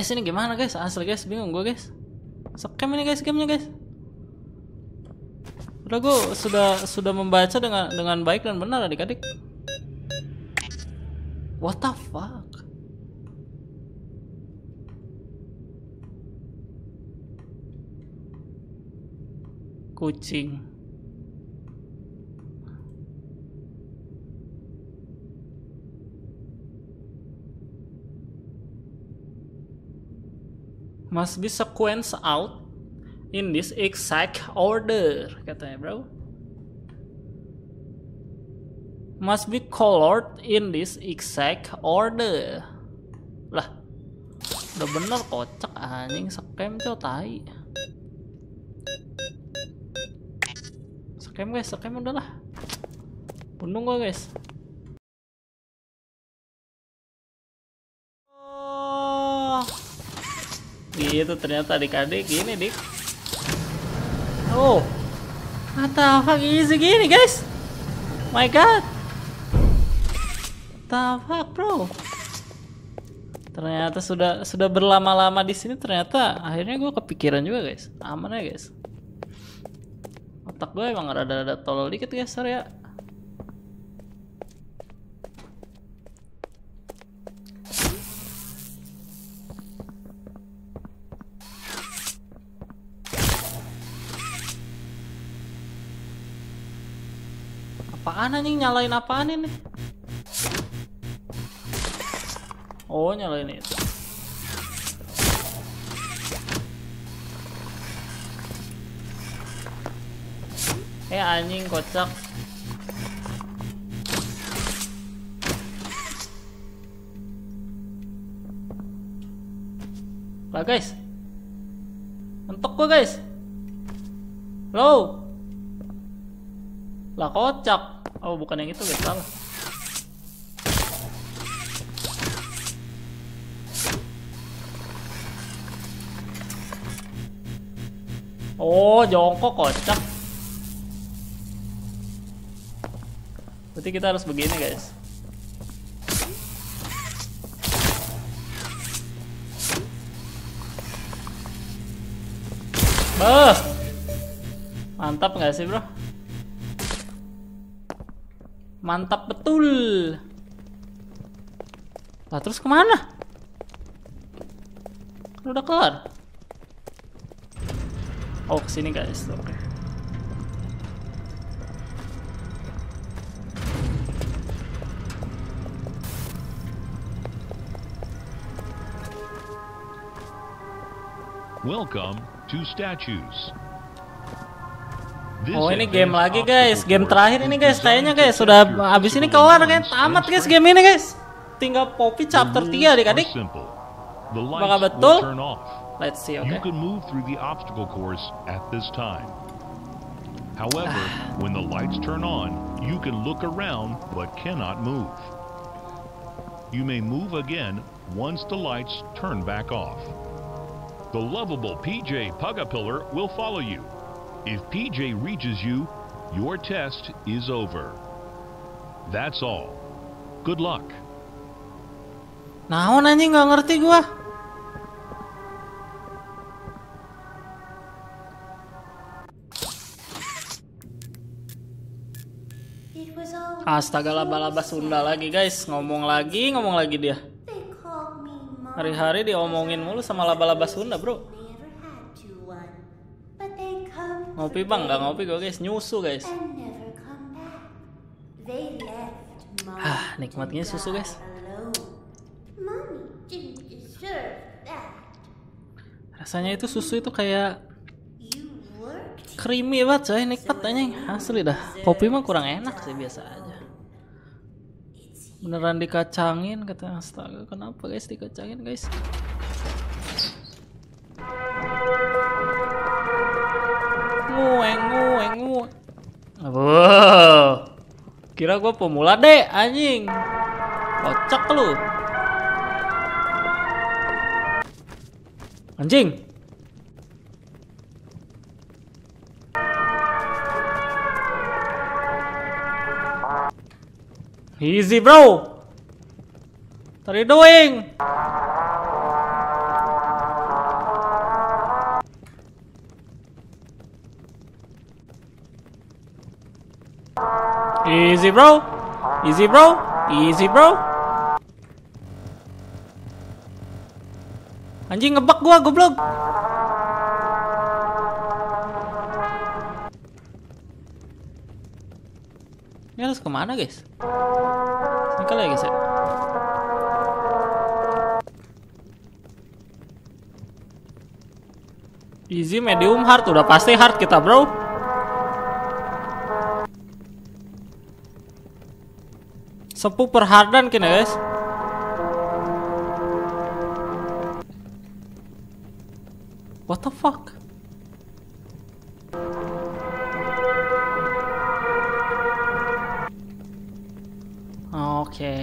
[SPEAKER 1] Guys ini gimana guys? Asli guys bingung gue guys. Scam ini guys gamenya guys. Udah gue sudah sudah membaca dengan dengan baik dan benar adik-adik. What the fuck? Kucing. Must be sequenced out in this exact order katanya bro. Must be colored in this exact order. Lah udah bener kocak anjing. Scam coy tai. Scam guys scam udah lah untung gua guys gitu ternyata adik-adik gini dik. Oh. What the gini guys? My god. What the bro? Ternyata sudah sudah berlama-lama di sini ternyata akhirnya gue kepikiran juga guys. Aman ya guys? Otak gue emang rada-rada tolol dikit guys sorry ya Apaan anjing nyalain apaan ini? Oh, nyalain itu. Eh anjing kocak. Lah guys. Mentok gua guys. Low. Lah kocak. Oh, bukan yang itu guys, salah. Oh, jongkok kocak. Berarti kita harus begini, guys. Bah. Mantap nggak sih, Bro? Mantap betul. Lah terus ke mana? Udah kelar. Oh ke sini guys, oke. Okay.
[SPEAKER 5] Welcome to Statues.
[SPEAKER 1] Oh ini game lagi guys, game terakhir ini guys, kayaknya guys sudah abis ini kelar guys, tamat guys game ini guys. Tinggal Poppy chapter 3
[SPEAKER 5] The rules are
[SPEAKER 1] adik-adik. Apakah betul?
[SPEAKER 5] turn off.
[SPEAKER 1] Let's see, oke.
[SPEAKER 5] You can move through the obstacle course at this time. However, when the lights turn on, you can look around but cannot move. You may move again once the lights turn back off. The lovable PJ Pugapillar will follow you. If PJ reaches you, your test is over. That's all. Good luck.
[SPEAKER 1] Naon anjing nggak ngerti gua. Astaga laba-laba Sunda lagi guys, ngomong lagi, ngomong lagi dia. Hari-hari diomongin mulu sama laba-laba Sunda bro.
[SPEAKER 2] They ever had to one. But they come
[SPEAKER 1] Ngopi bang, nggak ngopi gua guys, nyusu guys. Ah, nikmatnya susu, guys. Rasanya itu susu itu kayak creamy banget coy, nikmat anjing. Asli dah. Kopi mah kurang enak sih biasa aja. Beneran dikacangin kata astaga, kenapa guys dikacangin guys? Ngueng ngueng ngueng. Wow. Kira gua pemula deh anjing. Kocak lu. Anjing. Easy, bro. What are you doing? Easy, bro. Easy, bro. Easy, bro. Anjing ngebak gua, goblok. Ini harus ke mana guys? Ini kali ya guys ya? Easy, medium, hard. Udah pasti hard kita bro. Sepuh perhardan kini guys. What the fuck? Oke.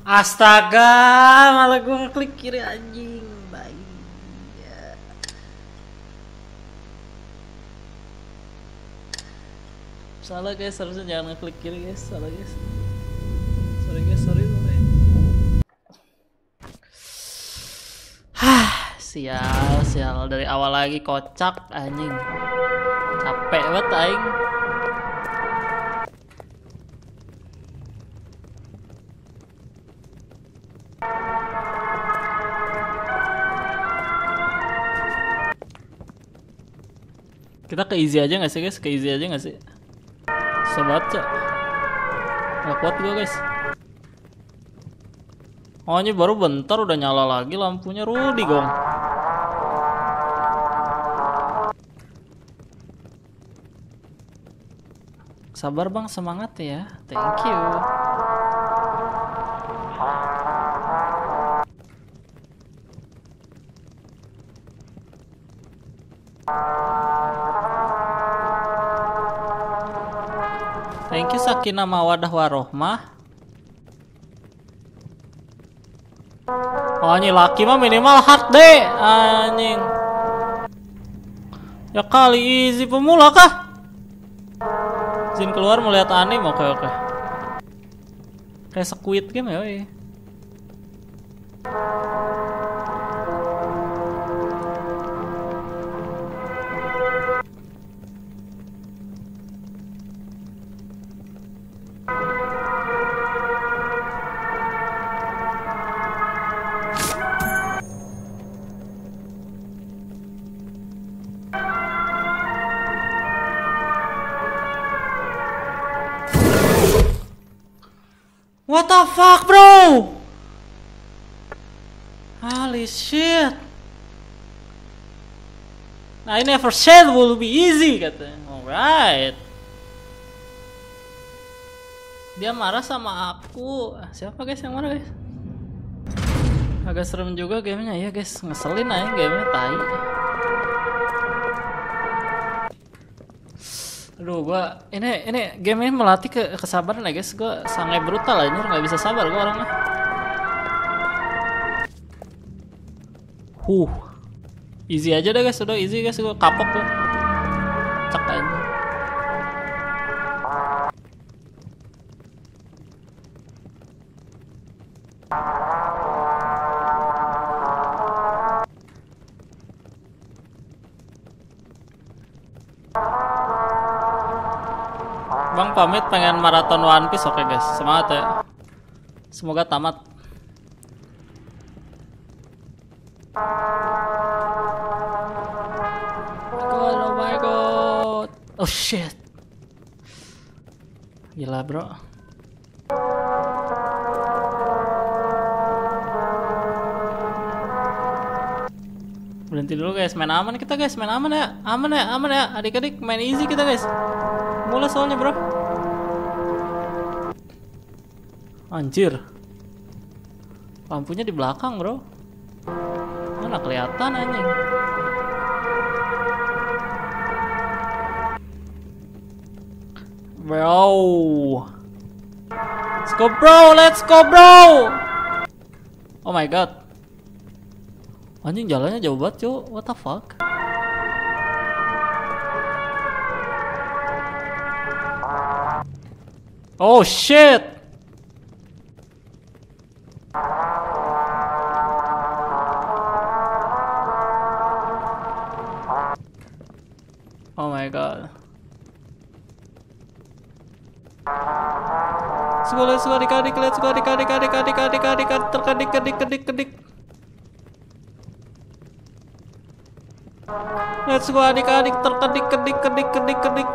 [SPEAKER 1] Astaga, malah gue ngeklik kiri anjing. Baik. Salah guys, harusnya jangan ngeklik kiri guys. Salah guys. Sorry guys, sorry sorry. Hah, sial, sial dari awal lagi kocak anjing. Capek banget aing. Kita ke easy aja gak sih guys? Ke easy aja gak sih? Sobat cok Gak kuat gue guys. Oh ini baru bentar udah nyala lagi lampunya. Rudi gong Sabar bang. Semangat ya. Thank you Sakinah Mawadah Warohmah Oh ini laki mah minimal hard deh Anjing Ya kali easy pemula kah? Izin keluar melihat anime oke oke Kayak squid game ya woi. Holy shit. I never said will be easy katanya. Alright. Dia marah sama aku. Siapa guys yang marah guys? Agak serem juga gamenya ya guys. Ngeselin aja gamenya tai. Aduh gua ini ini game ini melatih ke kesabaran ya guys. Gua sangat brutal aja nggak bisa sabar gua orangnya. Huh. Easy aja deh guys, udah easy guys, gua kapok tuh. Cek aja. Bang pamit pengen maraton One Piece oke guys, semangat ya. Semoga tamat. Oh shit. Gila bro. Berhenti dulu guys, main aman kita guys, main aman ya, aman ya, aman ya, adik-adik main easy kita guys. Mulai soalnya bro. Anjir. Lampunya di belakang bro. Mana kelihatan anjing. Bro. Let's go bro, let's go bro. Oh my god. Anjing jalannya jauh banget cuy. What the fuck? Oh shit. Terkedik, kedik, kedik, kedik. Let's go, adik-adik, terkedik, kedik, kedik, kedik, kedik.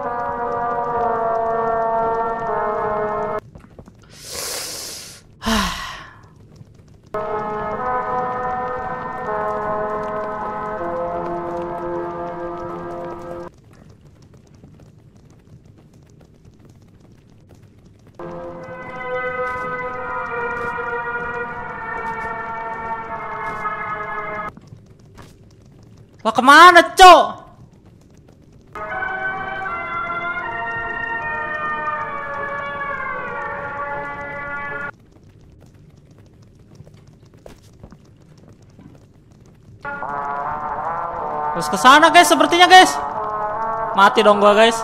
[SPEAKER 1] Ke mana, cok? Terus ke sana guys, sepertinya guys. Mati dong gua guys.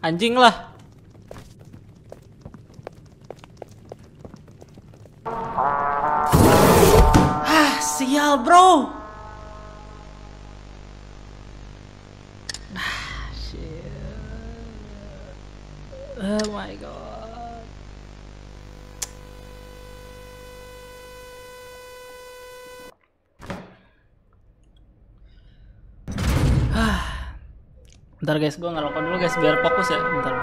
[SPEAKER 1] Anjing lah. Ah, sial bro. Bentar guys, gua ngerokok dulu guys biar fokus ya. Bentar.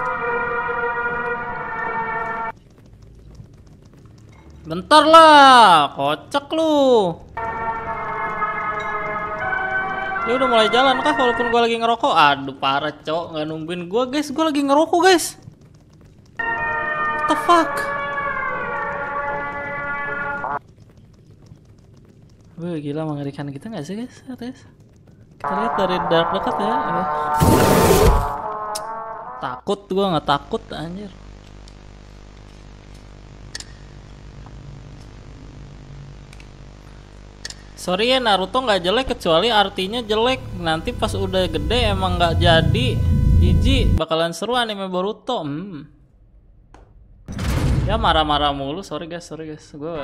[SPEAKER 1] Bentar lah, kocak lu. Dia udah mulai jalan kah walaupun gua lagi ngerokok? Aduh parah cowok nggak nungguin gua guys, gua lagi ngerokok guys. What the fuck? Wih gila mengerikan kita nggak sih guys? Guys? Kita lihat dari dark dekat ya. Eh. Takut gua nggak takut anjir. Sorry ya Naruto nggak jelek kecuali artinya jelek. Nanti pas udah gede emang nggak jadi. Jiji bakalan seru anime Boruto. Hmm. Ya marah-marah mulu. Sorry guys, sorry guys. Gue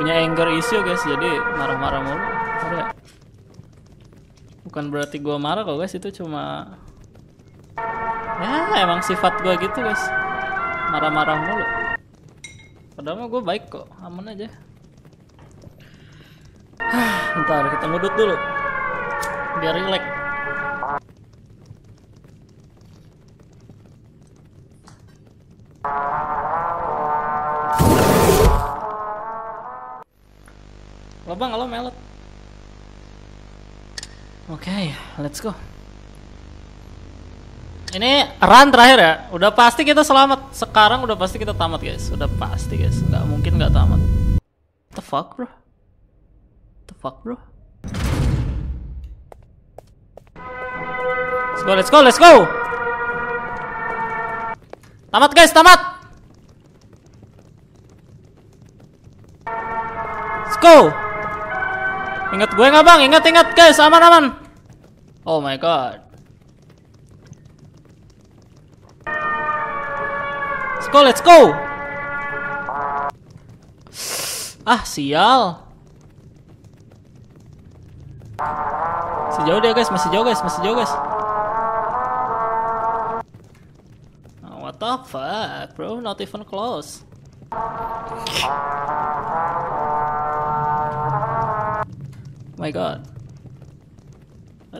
[SPEAKER 1] punya anger issue guys. Jadi marah-marah mulu. Sorry ya. Bukan berarti gue marah kok guys. Itu cuma ya emang sifat gue gitu guys. Marah-marah mulu. Padahal mah gue baik kok. Aman aja. Bentar, kita ngudut dulu. Biar relax. Let's go. Ini run terakhir ya. Udah pasti kita selamat. Sekarang udah pasti kita tamat guys. Udah pasti guys. Nggak mungkin nggak tamat. The fuck bro? The fuck bro? Let's go, let's go, let's go. Tamat guys, tamat. Let's go. Ingat gue nggak bang? Ingat ingat guys, aman aman. Oh my god. Let's go, let's go. Ah, sial. Masih jauh dia guys, masih jauh guys, masih jauh guys. Oh, what the fuck, bro? Not even close. My god.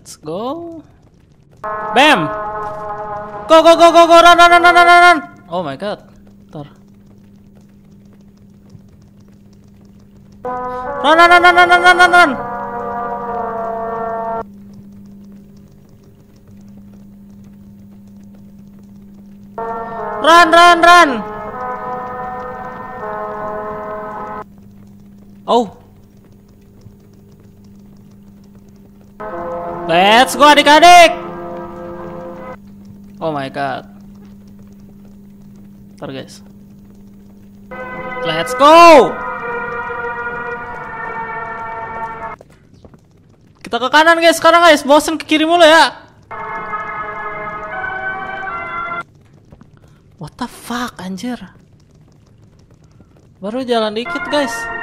[SPEAKER 1] Let's go. Bam! Go go go go go run run run run run run. Oh my god. Ntar. Run run run run run run run run. Run run run. Oh. Let's go adik-adik. Oh my god. Ntar guys. Let's go. Kita ke kanan guys sekarang guys. Bosen ke kiri mulu ya. What the fuck anjir. Baru jalan dikit guys.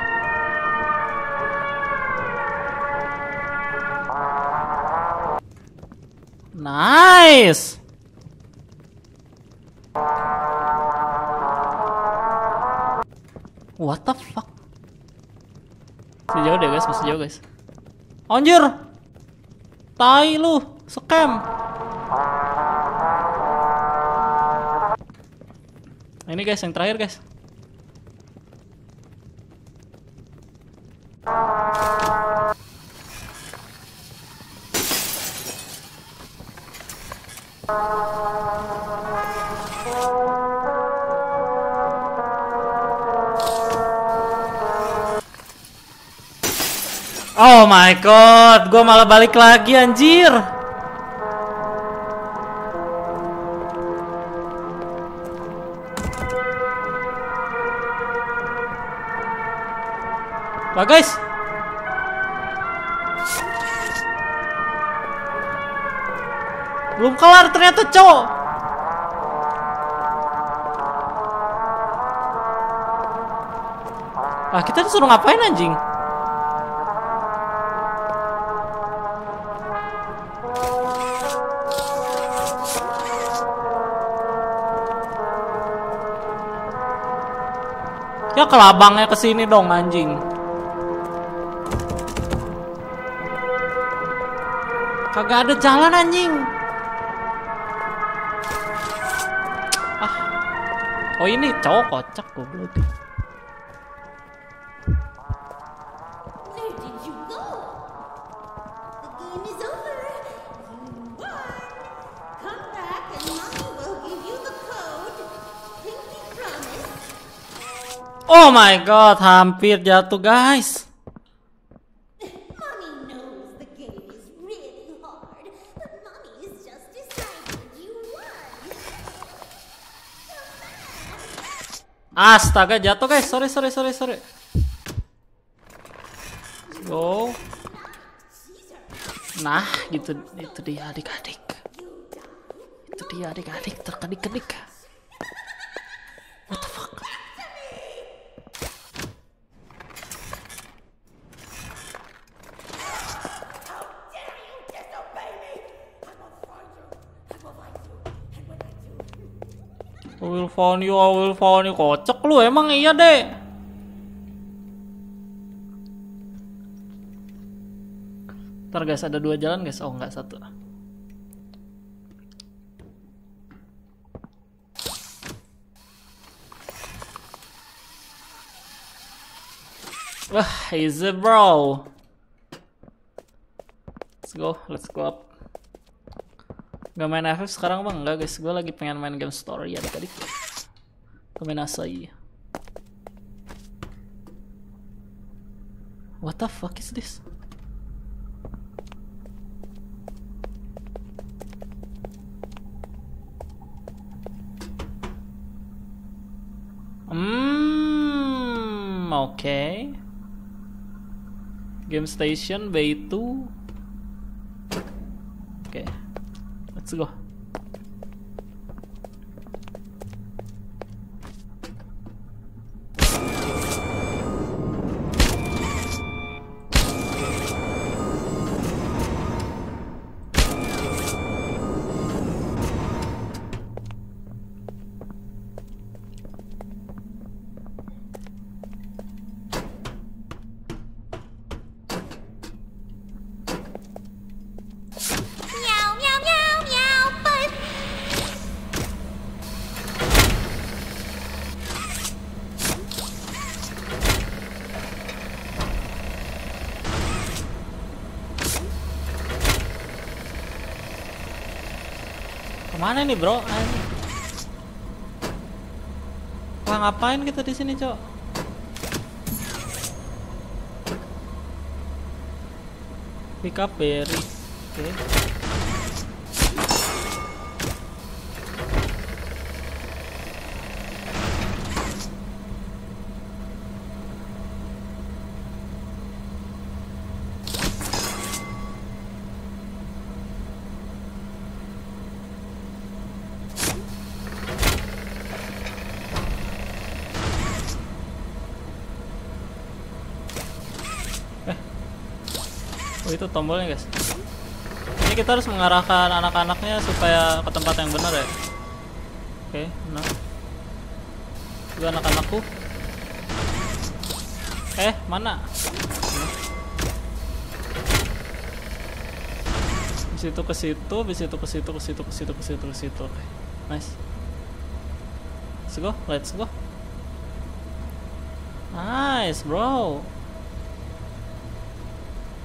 [SPEAKER 1] Nice. What the fuck? Masih jauh deh guys, masih jauh guys. Anjir. Tai lu, scam. Ini guys yang terakhir guys. My god, gua malah balik lagi anjir. Lah guys. Belum kelar ternyata, cowok. Lah kita disuruh ngapain anjing? Kelabangnya ke sini dong anjing. Kagak ada jalan anjing. Ah. Oh ini cowok kocak goblok. My god, hampir jatuh guys. Astaga jatuh guys. Sorry sorry sorry sorry. Let's Go. Nah, gitu itu dia adik-adik. Itu dia adik-adik terkedik-kedik. Find you, I will find you. Kocak lu emang iya deh. Ntar guys ada dua jalan guys. Oh nggak satu. Wah, easy bro. Let's go, let's go up. Gak main FF sekarang bang? Enggak guys, gue lagi pengen main game story adik-adik. Gue main Asai. What the fuck is this? Hmm, oke. Game Station B2. Oke. Let's go.
[SPEAKER 2] Ke
[SPEAKER 1] mana nih bro? Anjing. Wah ngapain kita di sini cok? Pick up berry. Oke. Itu tombolnya guys. Ini kita harus mengarahkan anak-anaknya supaya ke tempat yang benar ya. Oke, nah. Juga anak-anakku. Eh, mana? Di situ ke situ, di situ ke situ, ke situ, ke situ, ke situ, ke situ. Oke, nice. Let's go, let's go. Nice, bro.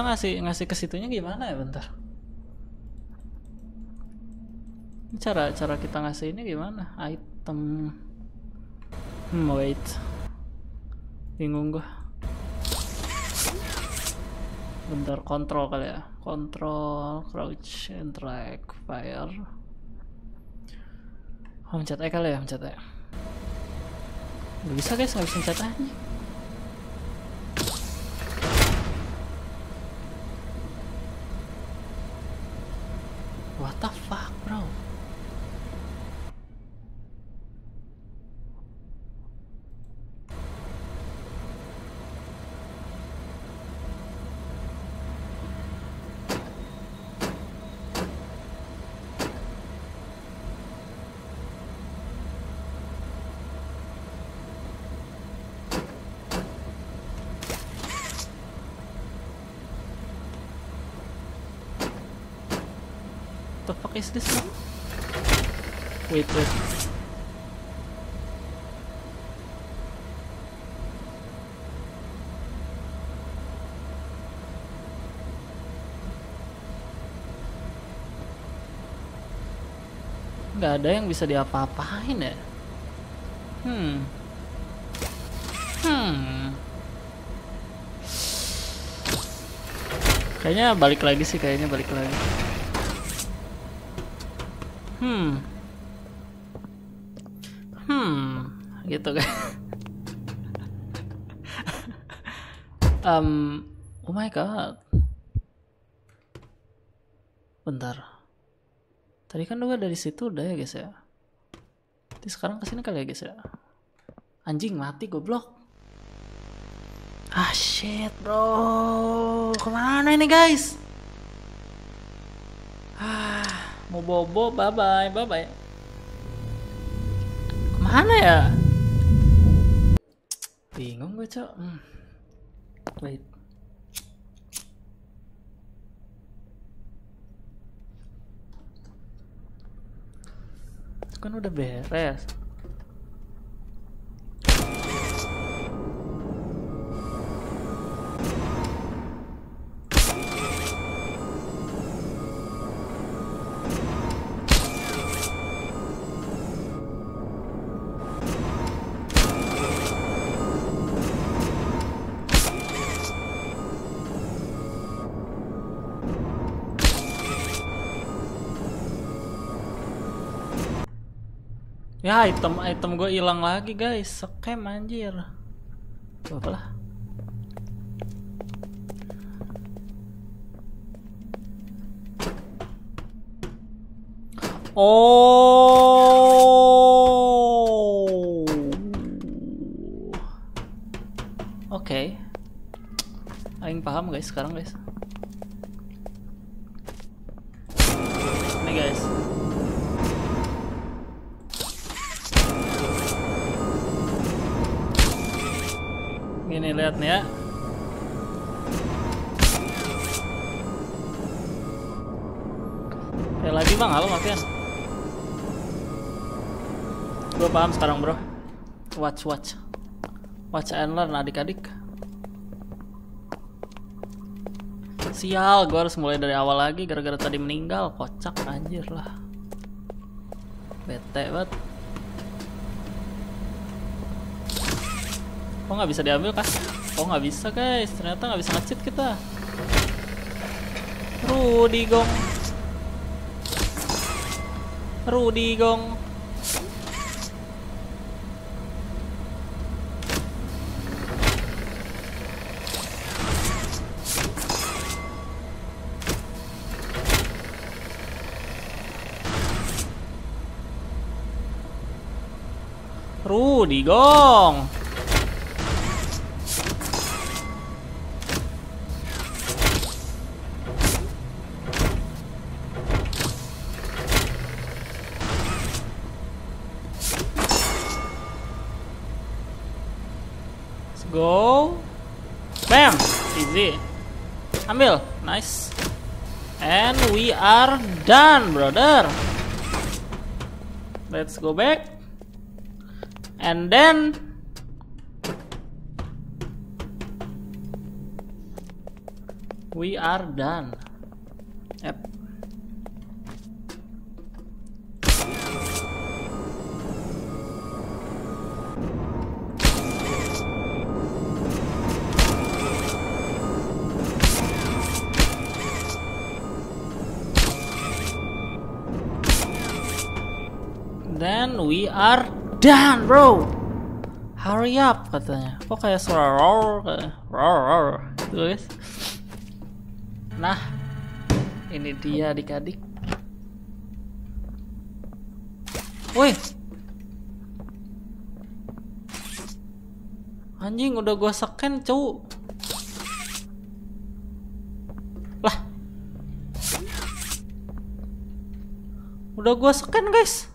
[SPEAKER 1] Kita ngasih ngasih ke situnya gimana ya bentar? Cara cara kita ngasih ini gimana? Item. Hmm, wait. Bingung gua. Bentar kontrol kali ya. Kontrol, crouch, and track, fire. Oh, mencet E kali ya, mencet E. Nggak bisa guys, nggak bisa mencet E. What the fuck, bro? The fuck is this now? Wait, wait. Nggak ada yang bisa diapa-apain ya? Hmm. Hmm. Kayaknya balik lagi sih, kayaknya balik lagi. Hmm. Hmm, gitu kan. um, oh my god. Bentar. Tadi kan udah dari situ udah ya guys ya. Jadi sekarang ke sini kali ya guys ya. Anjing mati goblok. Ah shit bro. Ke mana ini guys? Ah, mau bobo bye bye bye bye. Ke mana ya? Bingung gue cok. Hmm. Wait. Kan udah beres. Ya item item gue hilang lagi guys, scam anjir. Gak apa lah. Oh. Oke. Aing paham guys sekarang guys. Paham sekarang bro. Watch watch, watch and learn adik-adik. Sial, gue harus mulai dari awal lagi gara-gara tadi meninggal. Kocak anjir lah. Bete banget. Kok nggak bisa diambil kah? Oh nggak bisa guys, ternyata nggak bisa nge-cheat kita. Rudy gong. Rudy gong. Rudy gong. Let's go. Bam. Easy. Ambil. Nice. And we are done, brother. Let's go back. And then we are done. Yep. Then we are done, bro. Hurry up katanya. Kok kayak suara roar, kayak roar, roar. Gitu, guys. Nah, ini dia adik-adik. Woi. Anjing udah gua scan, cu. Lah. Udah gua scan, guys.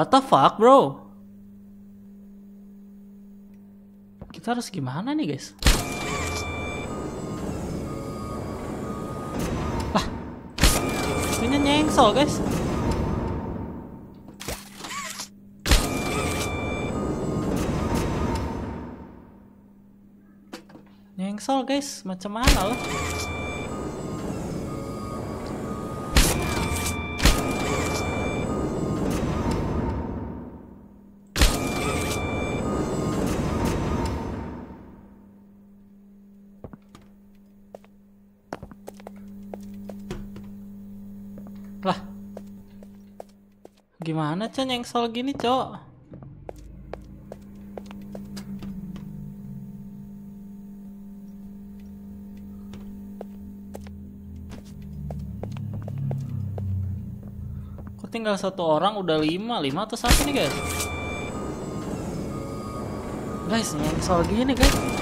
[SPEAKER 1] What the fuck, bro? Kita harus gimana nih, guys? Lah. Itunya nyengsel, guys. Nyengsel, guys. Macam mana loh? Gimana, Cok? Nyengsel gini, Cok? Kok tinggal satu orang udah lima, lima atau satu nih guys? Guys, nyengsel gini guys.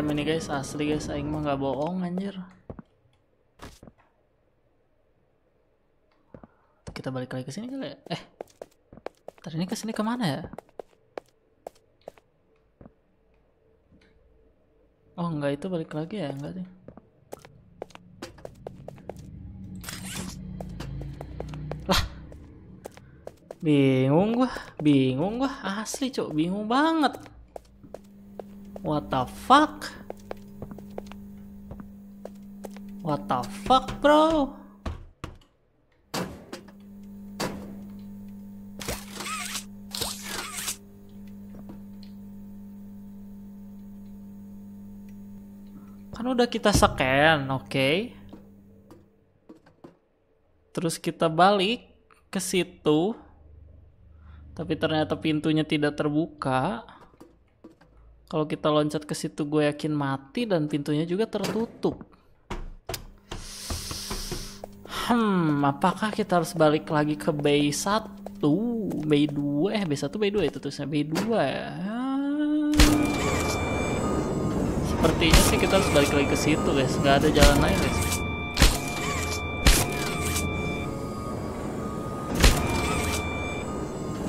[SPEAKER 1] Sakem ini guys, asli guys, aing mah nggak bohong anjir. Kita balik lagi ke sini kali ya? Eh, tadi ini ke sini ke mana ya? Oh enggak itu balik lagi ya enggak sih? Lah, bingung gua, bingung gua, asli cok, bingung banget. What the fuck? What the fuck, bro? Kan udah kita scan, oke. Terus kita balik ke situ. Tapi ternyata pintunya tidak terbuka. Kalau kita loncat ke situ gue yakin mati dan pintunya juga tertutup. Hmm, apakah kita harus balik lagi ke bay 1, bay 2, eh bay 1, bay 2 itu tulisnya bay 2 ya. Sepertinya sih kita harus balik lagi ke situ guys, nggak ada jalan lain guys.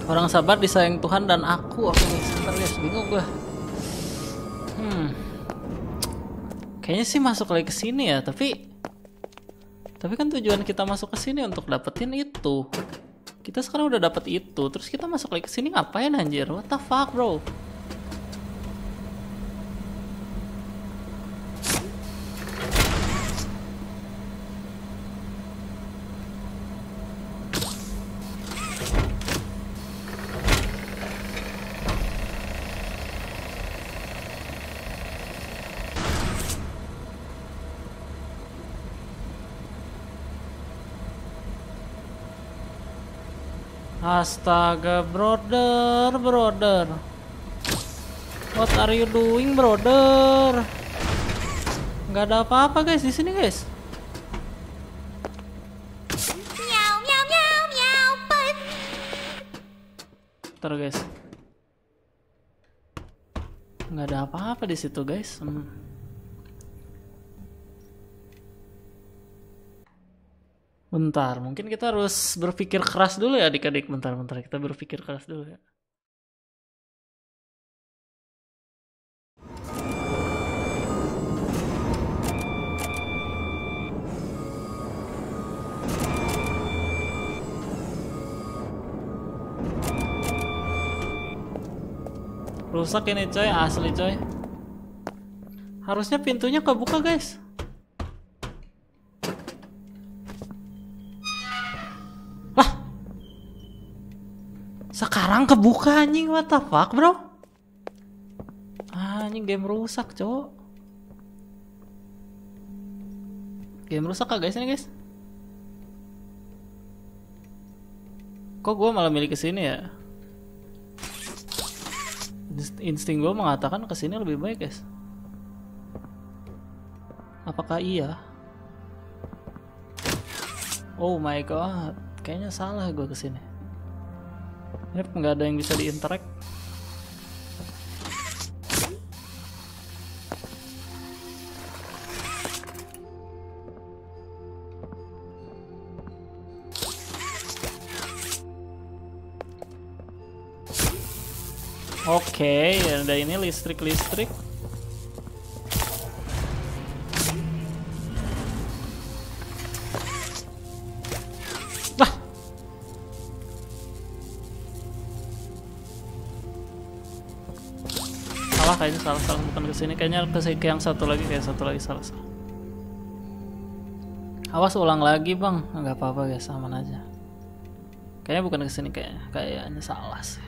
[SPEAKER 1] Orang sabar disayang Tuhan dan aku. Oke guys, sebentar guys, bingung gue. Hmm. Kayaknya sih masuk lagi ke sini ya, tapi tapi kan tujuan kita masuk ke sini untuk dapetin itu. Kita sekarang udah dapet itu, terus kita masuk lagi ke sini ngapain anjir? What the fuck, bro? Astaga, brother, brother. What are you doing, brother? Gak ada apa-apa guys di sini guys. Ntar guys. Nggak ada apa-apa di situ guys. Hmm. Bentar, mungkin kita harus berpikir keras dulu ya adik-adik. Bentar, bentar. Kita berpikir keras dulu ya. Rusak ini coy, asli coy. Harusnya pintunya kebuka guys. Sekarang kebuka anjing, what the fuck bro? Anjing game rusak cowok. Game rusak kah guys ini guys? Kok gue malah milih ke sini ya? Inst- insting gue mengatakan ke sini lebih baik guys apakah iya oh my god kayaknya salah gue ke sini ini nggak ada yang bisa diinteract. Oke, okay, ada ini listrik-listrik. Salah salah bukan ke sini kayaknya ke ke yang satu lagi kayak satu lagi salah salah. Awas ulang lagi bang, nggak apa-apa guys, aman aja. Kayaknya bukan ke sini kayaknya, kayaknya salah sih.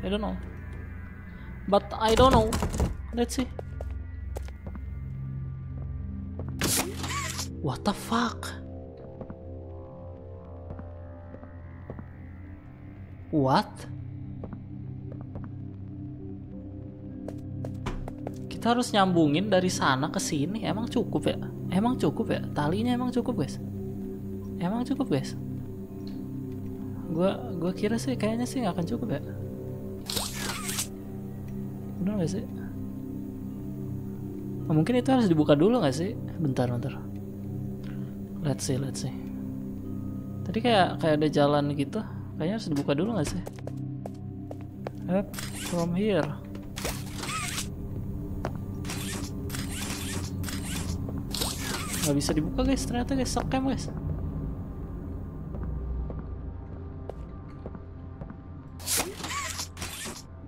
[SPEAKER 1] I don't know. But I don't know. Let's see. What the fuck? What? Kita harus nyambungin dari sana ke sini. Emang cukup ya? Emang cukup ya? Talinya emang cukup, guys? Emang cukup, guys? Gua gua kira sih kayaknya sih nggak akan cukup ya. Bener gak sih? Oh, mungkin itu harus dibuka dulu gak sih? Bentar, bentar. Let's see, let's see. Tadi kayak kayak ada jalan gitu. Kayaknya harus dibuka dulu gak sih? Up from here. Gak bisa dibuka guys, ternyata guys, scam guys.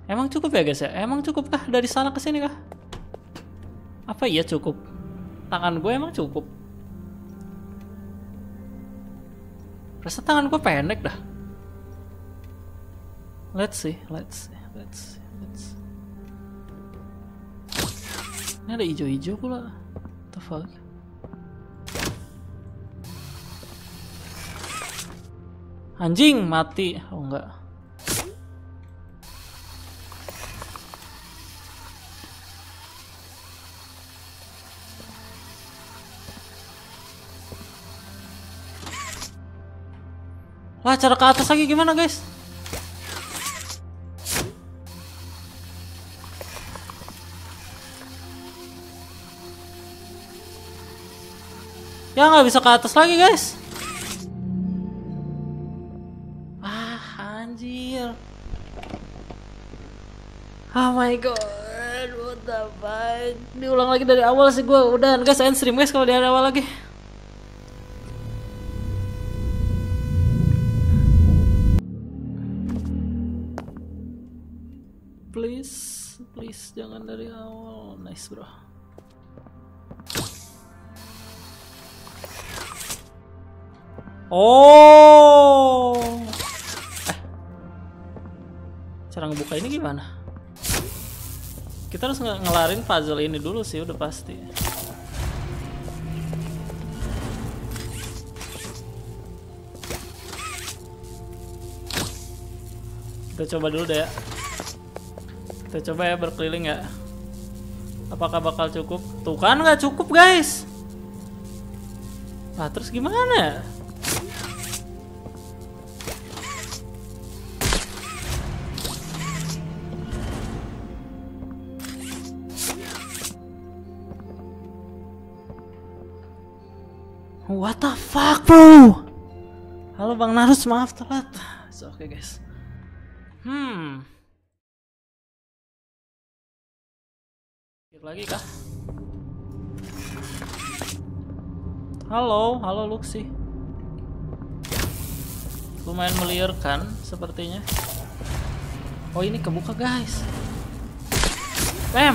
[SPEAKER 1] Emang cukup ya guys ya? Emang cukup kah dari sana ke sini kah? Apa iya cukup? Tangan gue emang cukup. Rasa tangan gue pendek dah. Let's see, let's see, let's see, let's see. Ini ada hijau-hijau pula. What the fuck? Anjing mati. Oh enggak. Wah, cara ke atas lagi gimana, guys? Ya nggak bisa ke atas lagi, guys. My god, what the fuck? Diulang lagi dari awal sih gue. Udah, guys, end stream guys kalau dari awal lagi. please please jangan dari awal nice bro oh eh cara ngebuka ini gimana kita harus nge ngelarin puzzle ini dulu sih udah pasti. Kita coba dulu deh ya. Kita coba ya berkeliling ya. Apakah bakal cukup? Tuh kan nggak cukup guys. Nah terus gimana What the fuck bro Halo Bang Narus maaf telat Oke okay, guys Hmm lagi kah? Halo, halo Luxi. Lumayan meliarkan sepertinya. Oh ini kebuka guys. Bam.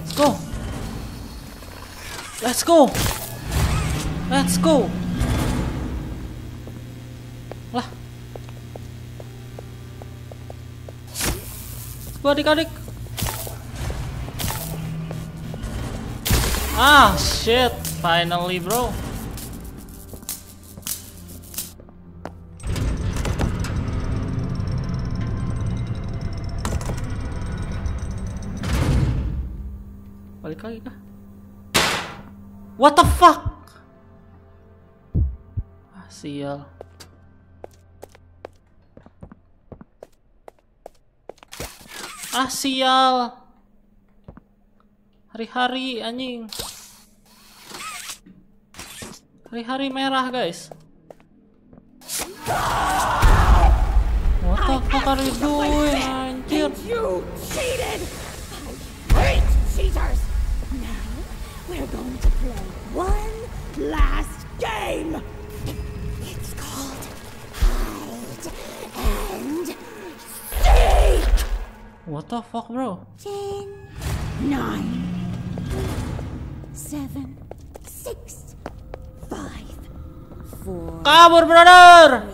[SPEAKER 1] Let's go. Let's go. Let's go. Lah. Gua adik-adik. Ah, shit. Finally, bro. Balik lagi kah? What the fuck? Sial. Ah, sial. Hari-hari anjing. Hari-hari merah, guys. What the fuck are you doing, champion.
[SPEAKER 7] You cheated! I cheaters! Now, we're going to play one last game!
[SPEAKER 1] What the fuck, bro?
[SPEAKER 2] Ten,
[SPEAKER 7] Nine,
[SPEAKER 2] seven,
[SPEAKER 7] six, five, four,
[SPEAKER 1] Kabur, brother.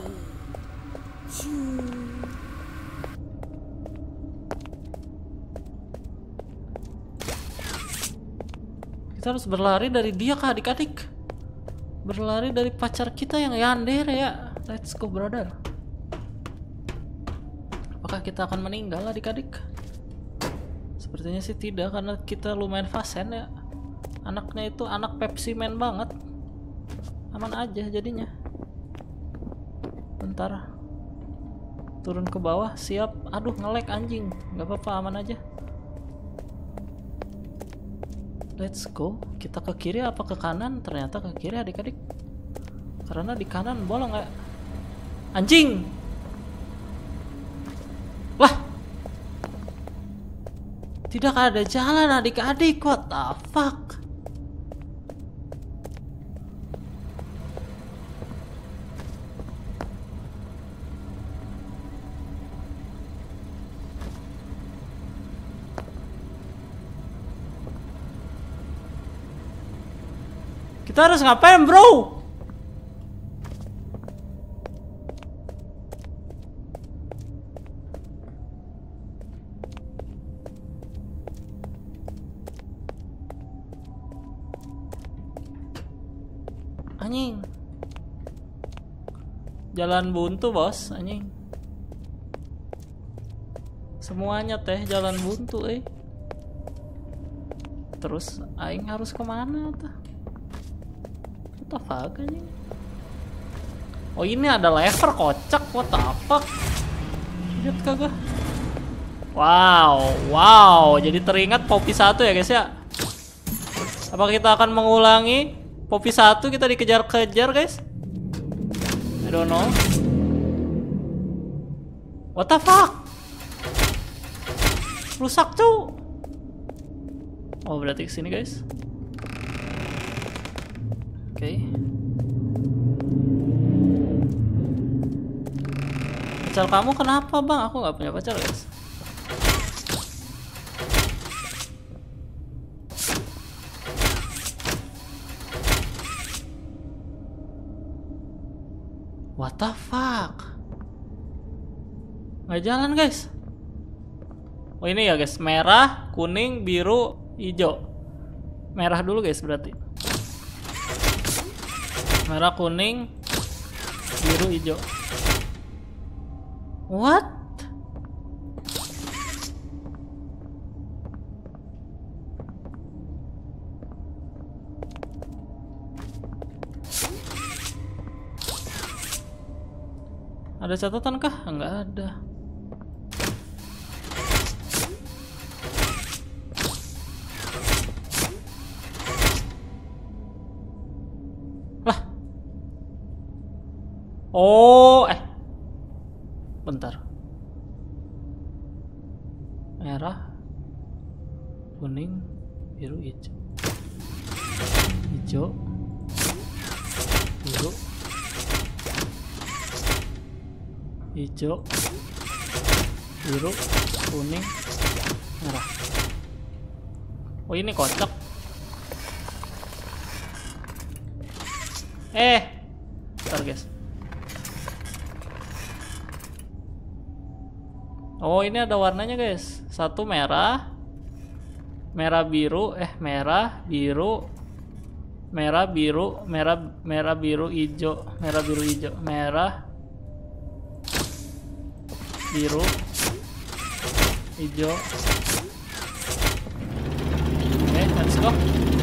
[SPEAKER 1] Kita harus berlari dari dia kah adik-adik? Berlari dari pacar kita yang yandere ya. Let's go, brother. Apakah kita akan meninggal adik-adik? Sepertinya sih tidak karena kita lumayan fasen ya. Anaknya itu anak Pepsi Man banget. Aman aja jadinya. Bentar. Turun ke bawah, siap. Aduh, ngelek anjing. Gak apa-apa, aman aja. Let's go. Kita ke kiri apa ke kanan? Ternyata ke kiri adik-adik. Karena di kanan bolong nggak? Anjing! Lah! Tidak ada jalan adik-adik. What the fuck? Kita harus ngapain, bro? Anjing. Jalan buntu, Bos, anjing. Semuanya teh jalan buntu, eh. Terus aing harus ke mana tuh? What the anjing? Oh ini ada lever kocak, what the? Lihat kagak? Wow, wow, jadi teringat Poppy satu ya guys ya? Apa kita akan mengulangi Poppy satu kita dikejar-kejar guys? I don't know. What the fuck? Rusak tuh. Oh berarti ke sini guys. Oke. Pacar kamu kenapa bang? Aku nggak punya pacar guys. The fuck? Nggak jalan guys. Oh ini ya guys, merah, kuning, biru, hijau. Merah dulu guys berarti. Merah, kuning, biru, hijau. What? Ada catatan kah? Enggak ada. Lah. Oh, eh. Bentar. Hijau, biru, kuning, merah. Oh ini kocak. Eh, ntar guys. Oh ini ada warnanya guys. Satu merah, merah biru, eh merah biru, merah biru, merah merah biru hijau, merah biru hijau, merah biru hijau. Oke, let's go.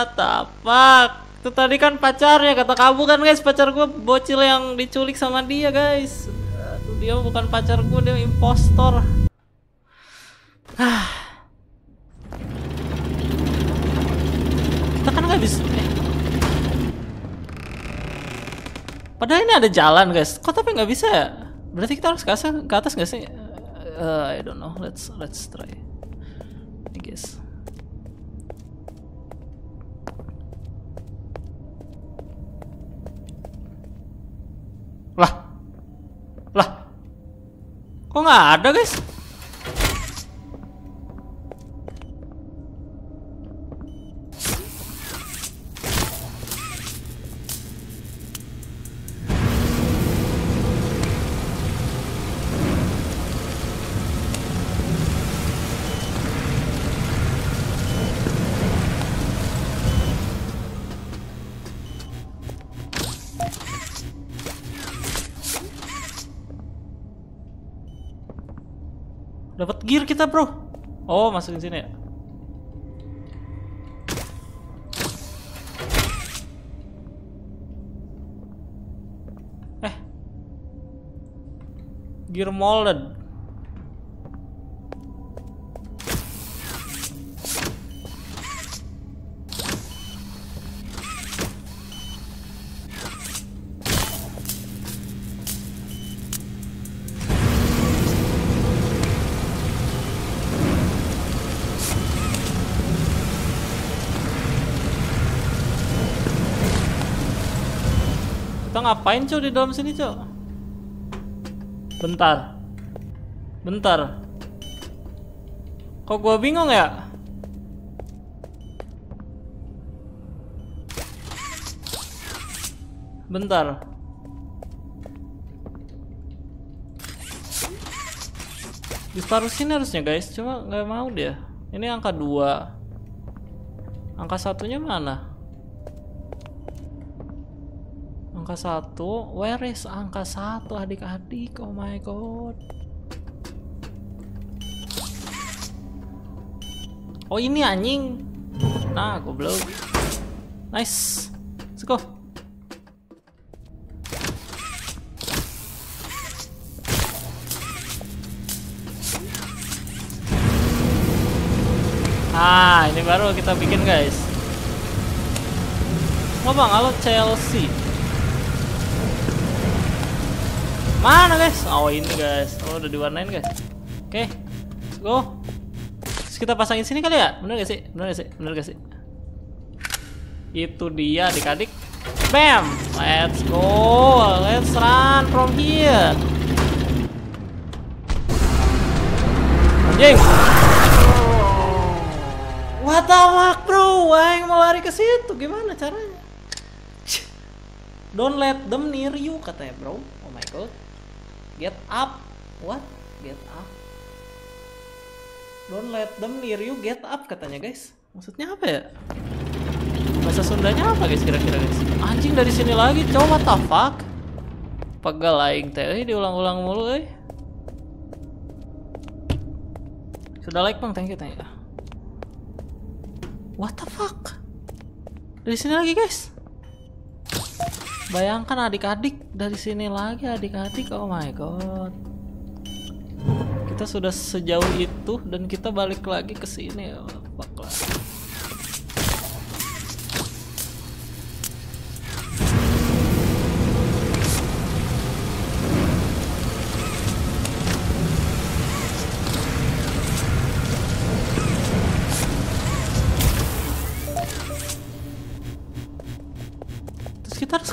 [SPEAKER 1] What the itu tadi kan pacarnya kata kamu kan guys. Pacar gue bocil yang diculik sama dia guys. Aduh, dia bukan pacar gue dia impostor. Ah. kita kan nggak bisa eh. padahal ini ada jalan guys. Kok tapi nggak bisa ya? Berarti kita harus ke atas, ke atas nggak sih? Eh, I don't know. Let's let's try. I guess Kok nggak ada, guys? Kita, Bro. Oh, masukin sini ya. Eh. Gear molded. Ngapain cuy di dalam sini cuy? Bentar. Bentar. Kok gua bingung ya? Bentar. Ditaruh sini harusnya guys, cuma nggak mau dia. Ini angka 2 Angka satunya mana? Angka satu, where is angka satu adik-adik? Oh my god. Oh ini anjing. Nah, goblok. Nice. Let's go. Ah, ini baru kita bikin guys. Bang, halo Chelsea. Mana guys? Oh ini guys. Oh udah diwarnain guys. Oke, let's go. Terus kita pasangin sini kali ya? Bener gak sih? Bener gak sih? Bener gak sih? Itu dia adik-adik. Bam! Let's go. Let's run from here. Anjing. What the fuck bro? Wah, mau lari ke situ gimana caranya? Don't let them near you katanya bro. Oh my god. Get up. What? Get up. Don't let them near you. Get up katanya guys. Maksudnya apa ya? Bahasa Sundanya apa guys kira-kira guys? Anjing dari sini lagi. Coba what the fuck? Pegal aing teh eh, diulang-ulang mulu eh. Sudah like bang, thank you, thank you. What the fuck? Dari sini lagi guys. Bayangkan adik-adik dari sini lagi adik-adik. Oh my god. Kita sudah sejauh itu dan kita balik lagi ke sini. Oh,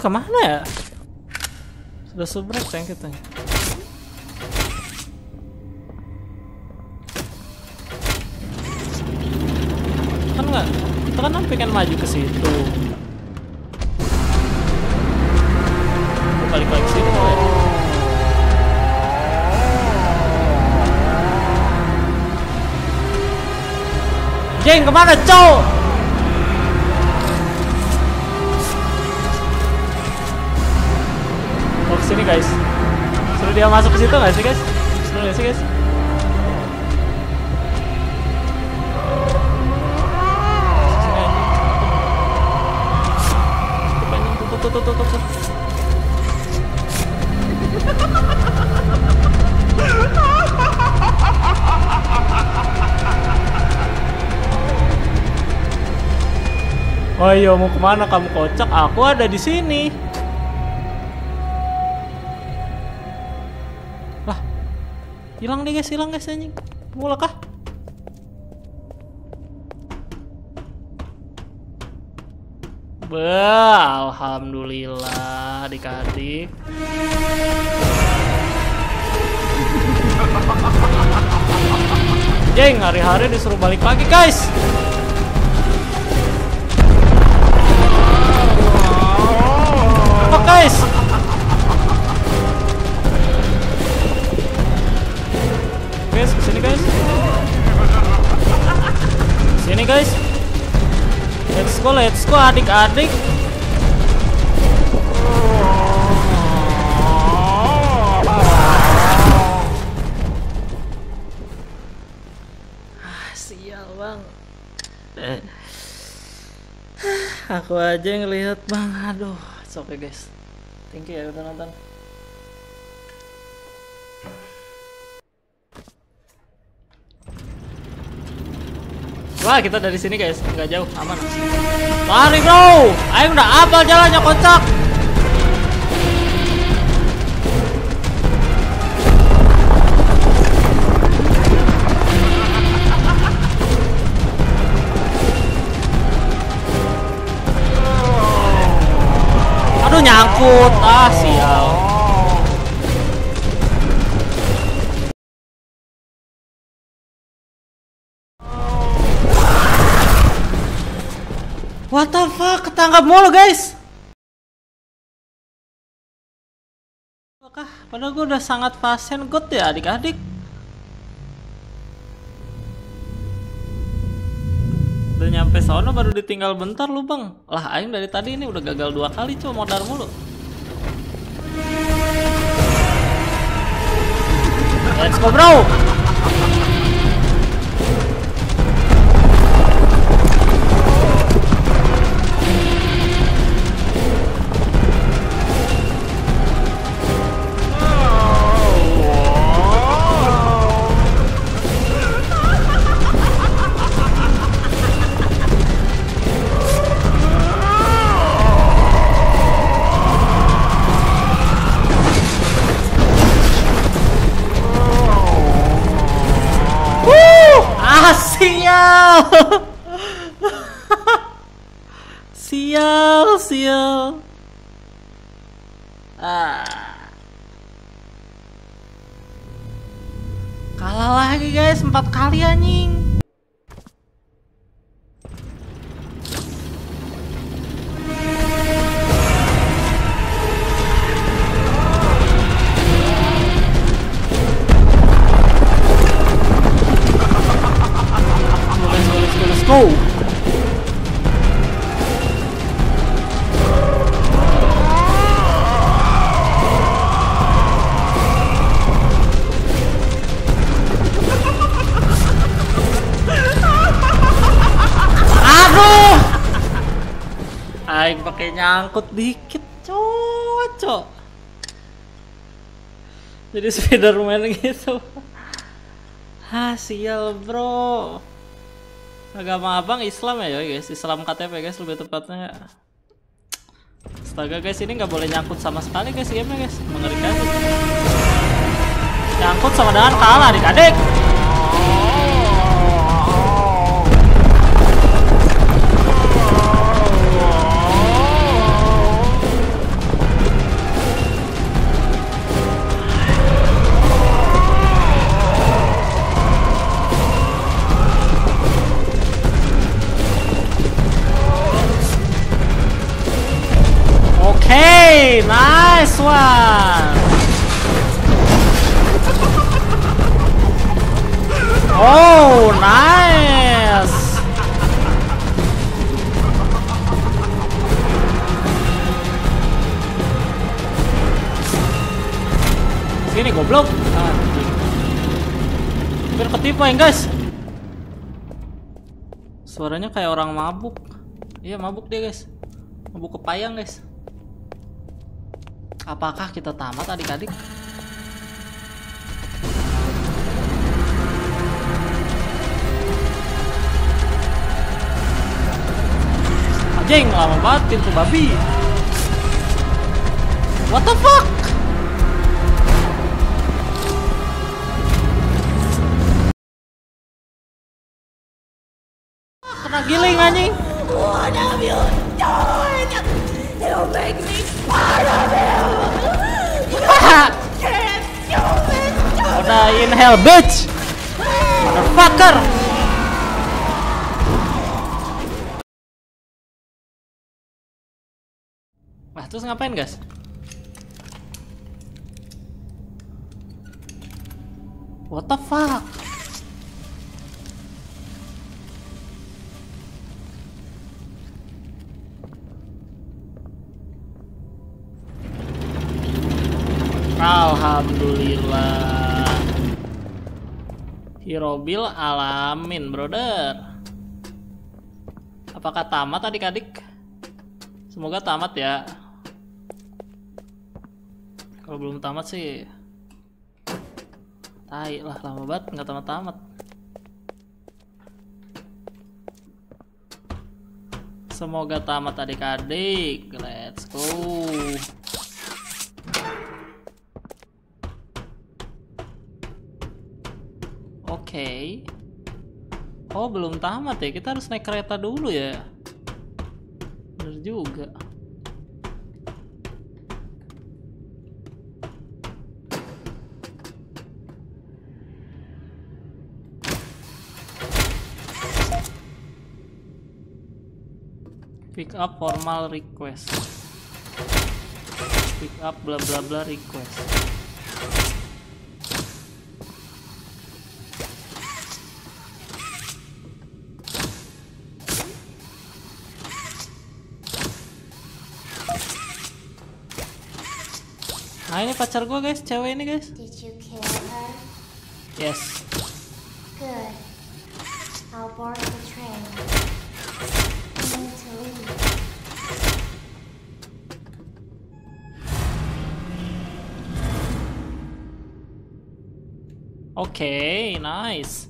[SPEAKER 1] ke mana ya? Sudah subrek tank kita. Kan nggak, kita kan pengen maju ke situ. Balik lagi ke sini ya? Jeng ke mana cow? dia masuk ke situ nggak sih guys? Seru nggak sih guys? Ayo, mau ke mana kamu kocak? Aku ada di sini. Hilang deh guys, hilang guys anjing. Mulai kah? Bah, alhamdulillah adik-adik. Jeng, hari-hari disuruh balik lagi guys. Let's go, adik-adik. Ah, Sial bang. Eh. Aku aja yang ngelihat bang. Aduh, okay guys. Thank you ya udah nonton. Wah kita dari sini guys, nggak jauh, aman. Lari bro, ayo udah apal jalannya kocak. Aduh nyangkut, ah sial. Mulu guys. Apakah? Padahal gue udah sangat pasien. God ya adik-adik. Udah nyampe sono baru ditinggal bentar lu bang. Lah aing dari tadi ini udah gagal dua kali cuma modal mulu. Let's go bro Nyangkut dikit, cocok. Jadi Spiderman gitu. Hah, sial bro. Agama abang Islam ya guys, Islam KTP guys lebih tepatnya. Astaga guys, ini nggak boleh nyangkut sama sekali guys game guys, mengerikan. Nyangkut sama dengan kalah adik-adik. Oh, nice. Sini goblok. Biar ketipu ya guys. Suaranya kayak orang mabuk. Iya mabuk dia guys. Mabuk kepayang guys. Apakah kita tamat adik-adik? Anjing, lama banget pintu babi. What the fuck? Kena giling anjing.
[SPEAKER 7] What have you done? You make me part of you! Can't you this
[SPEAKER 1] Udah in hell bitch. Motherfucker. Terus ngapain, guys? What the fuck? Alhamdulillah. Hirobil alamin, brother. Apakah tamat adik-adik? Semoga tamat ya. Kalau belum tamat sih, tai lah lama banget nggak tamat-tamat. Semoga tamat adik-adik. Let's go. Oke. Oh, belum tamat ya. Kita harus naik kereta dulu ya. Bener juga. Up formal request. Pick up bla bla bla request. Nah ini pacar gue guys, cewek ini guys. Yes.
[SPEAKER 2] Good. I'll board
[SPEAKER 1] Oke, nice.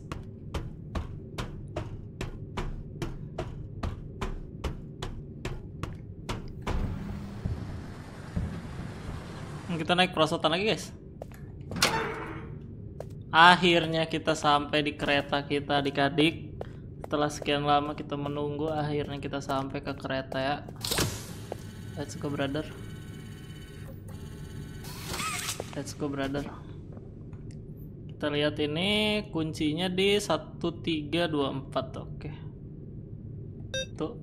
[SPEAKER 1] Kita naik perosotan lagi guys. Akhirnya kita sampai di kereta kita adik-adik. Setelah sekian lama kita menunggu, akhirnya kita sampai ke kereta ya. Let's go brother. Let's go brother. Kita lihat ini kuncinya di 1324. Oke. Tuh.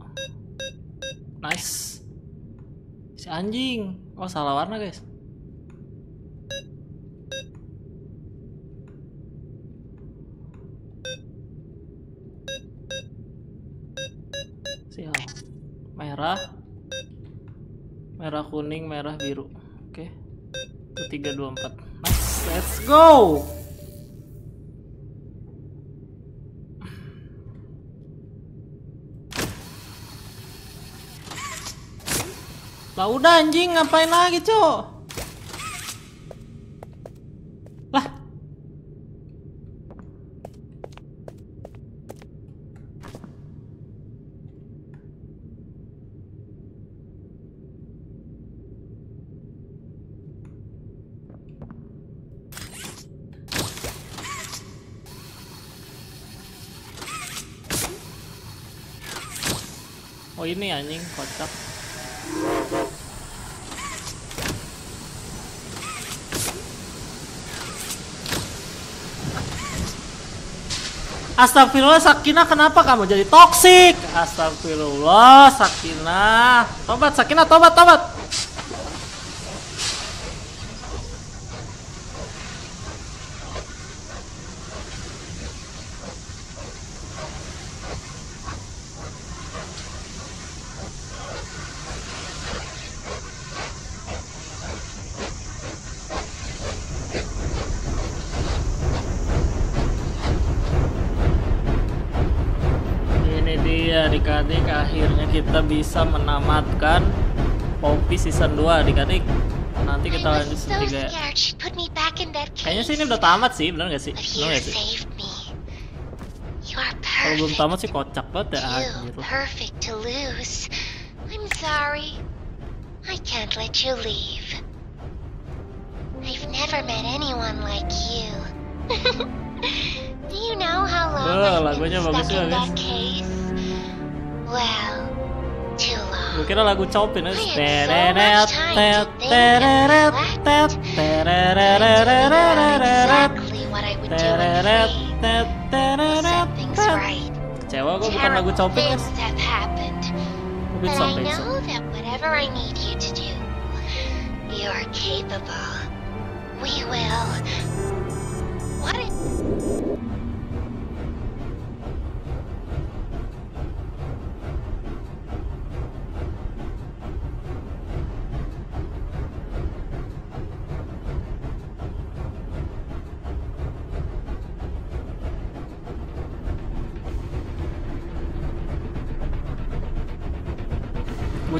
[SPEAKER 1] Nice. Si anjing. Oh, salah warna, guys. Sial. Merah. Merah kuning, merah biru. Oke. Itu 324. Nice. Let's go. Lah udah anjing ngapain lagi, Cok? Lah. Oh ini anjing kocak. Astagfirullah Sakinah kenapa kamu jadi toksik? Astagfirullah Sakinah. Tobat Sakinah tobat tobat. Bisa menamatkan Poppy season 2 adik-adik nanti kita lanjut
[SPEAKER 8] that cage.
[SPEAKER 1] Kayaknya sih ini udah tamat sih, bener gak sih? Bener gak sih? Kalau belum tamat sih kocak banget ya anjir.
[SPEAKER 8] perfect to lose. I'm sorry. I can't let you leave. I've never met anyone like you. Do you know how long I've been stuck in that case? Well,
[SPEAKER 1] Mungkin lagu Chopin
[SPEAKER 8] is
[SPEAKER 1] Kecewa gue bukan lagu Chopin guys Lagu
[SPEAKER 8] Chopin I need you to do, you're capable. We will. What?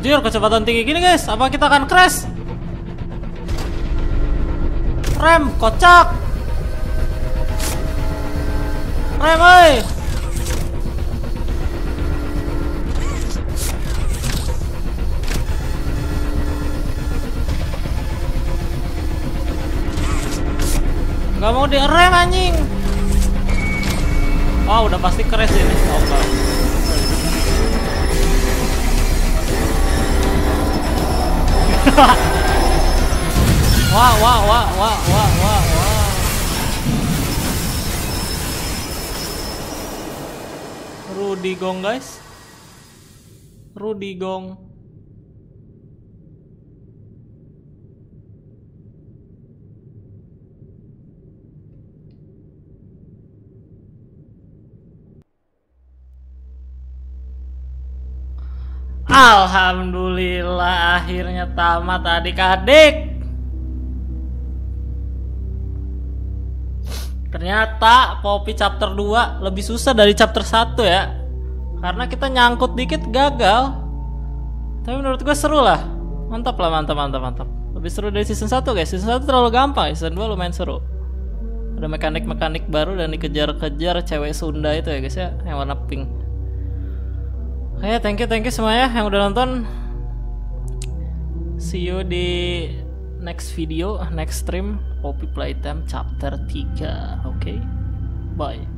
[SPEAKER 1] Bujur kecepatan tinggi gini guys, apa kita akan crash? Rem, kocak. Rem, oi. Gak mau di rem anjing. Oh, udah pasti crash ini. Oh. Wah, wah, wah, wah, wah, wah, wah. Rudy Gong, guys. Rudy Gong. Alhamdulillah akhirnya tamat adik-adik. Ternyata Poppy chapter 2 lebih susah dari chapter 1 ya. Karena kita nyangkut dikit gagal. Tapi menurut gue seru lah. Mantap lah, mantap, mantap, mantap. Lebih seru dari season 1 guys. Season 1 terlalu gampang, season 2 lumayan seru. Ada mekanik-mekanik baru dan dikejar-kejar cewek Sunda itu ya guys ya, yang warna pink. Oke, thank you, thank you semuanya yang udah nonton. See you di next video, next stream, Poppy Playtime chapter 3. Oke. Bye.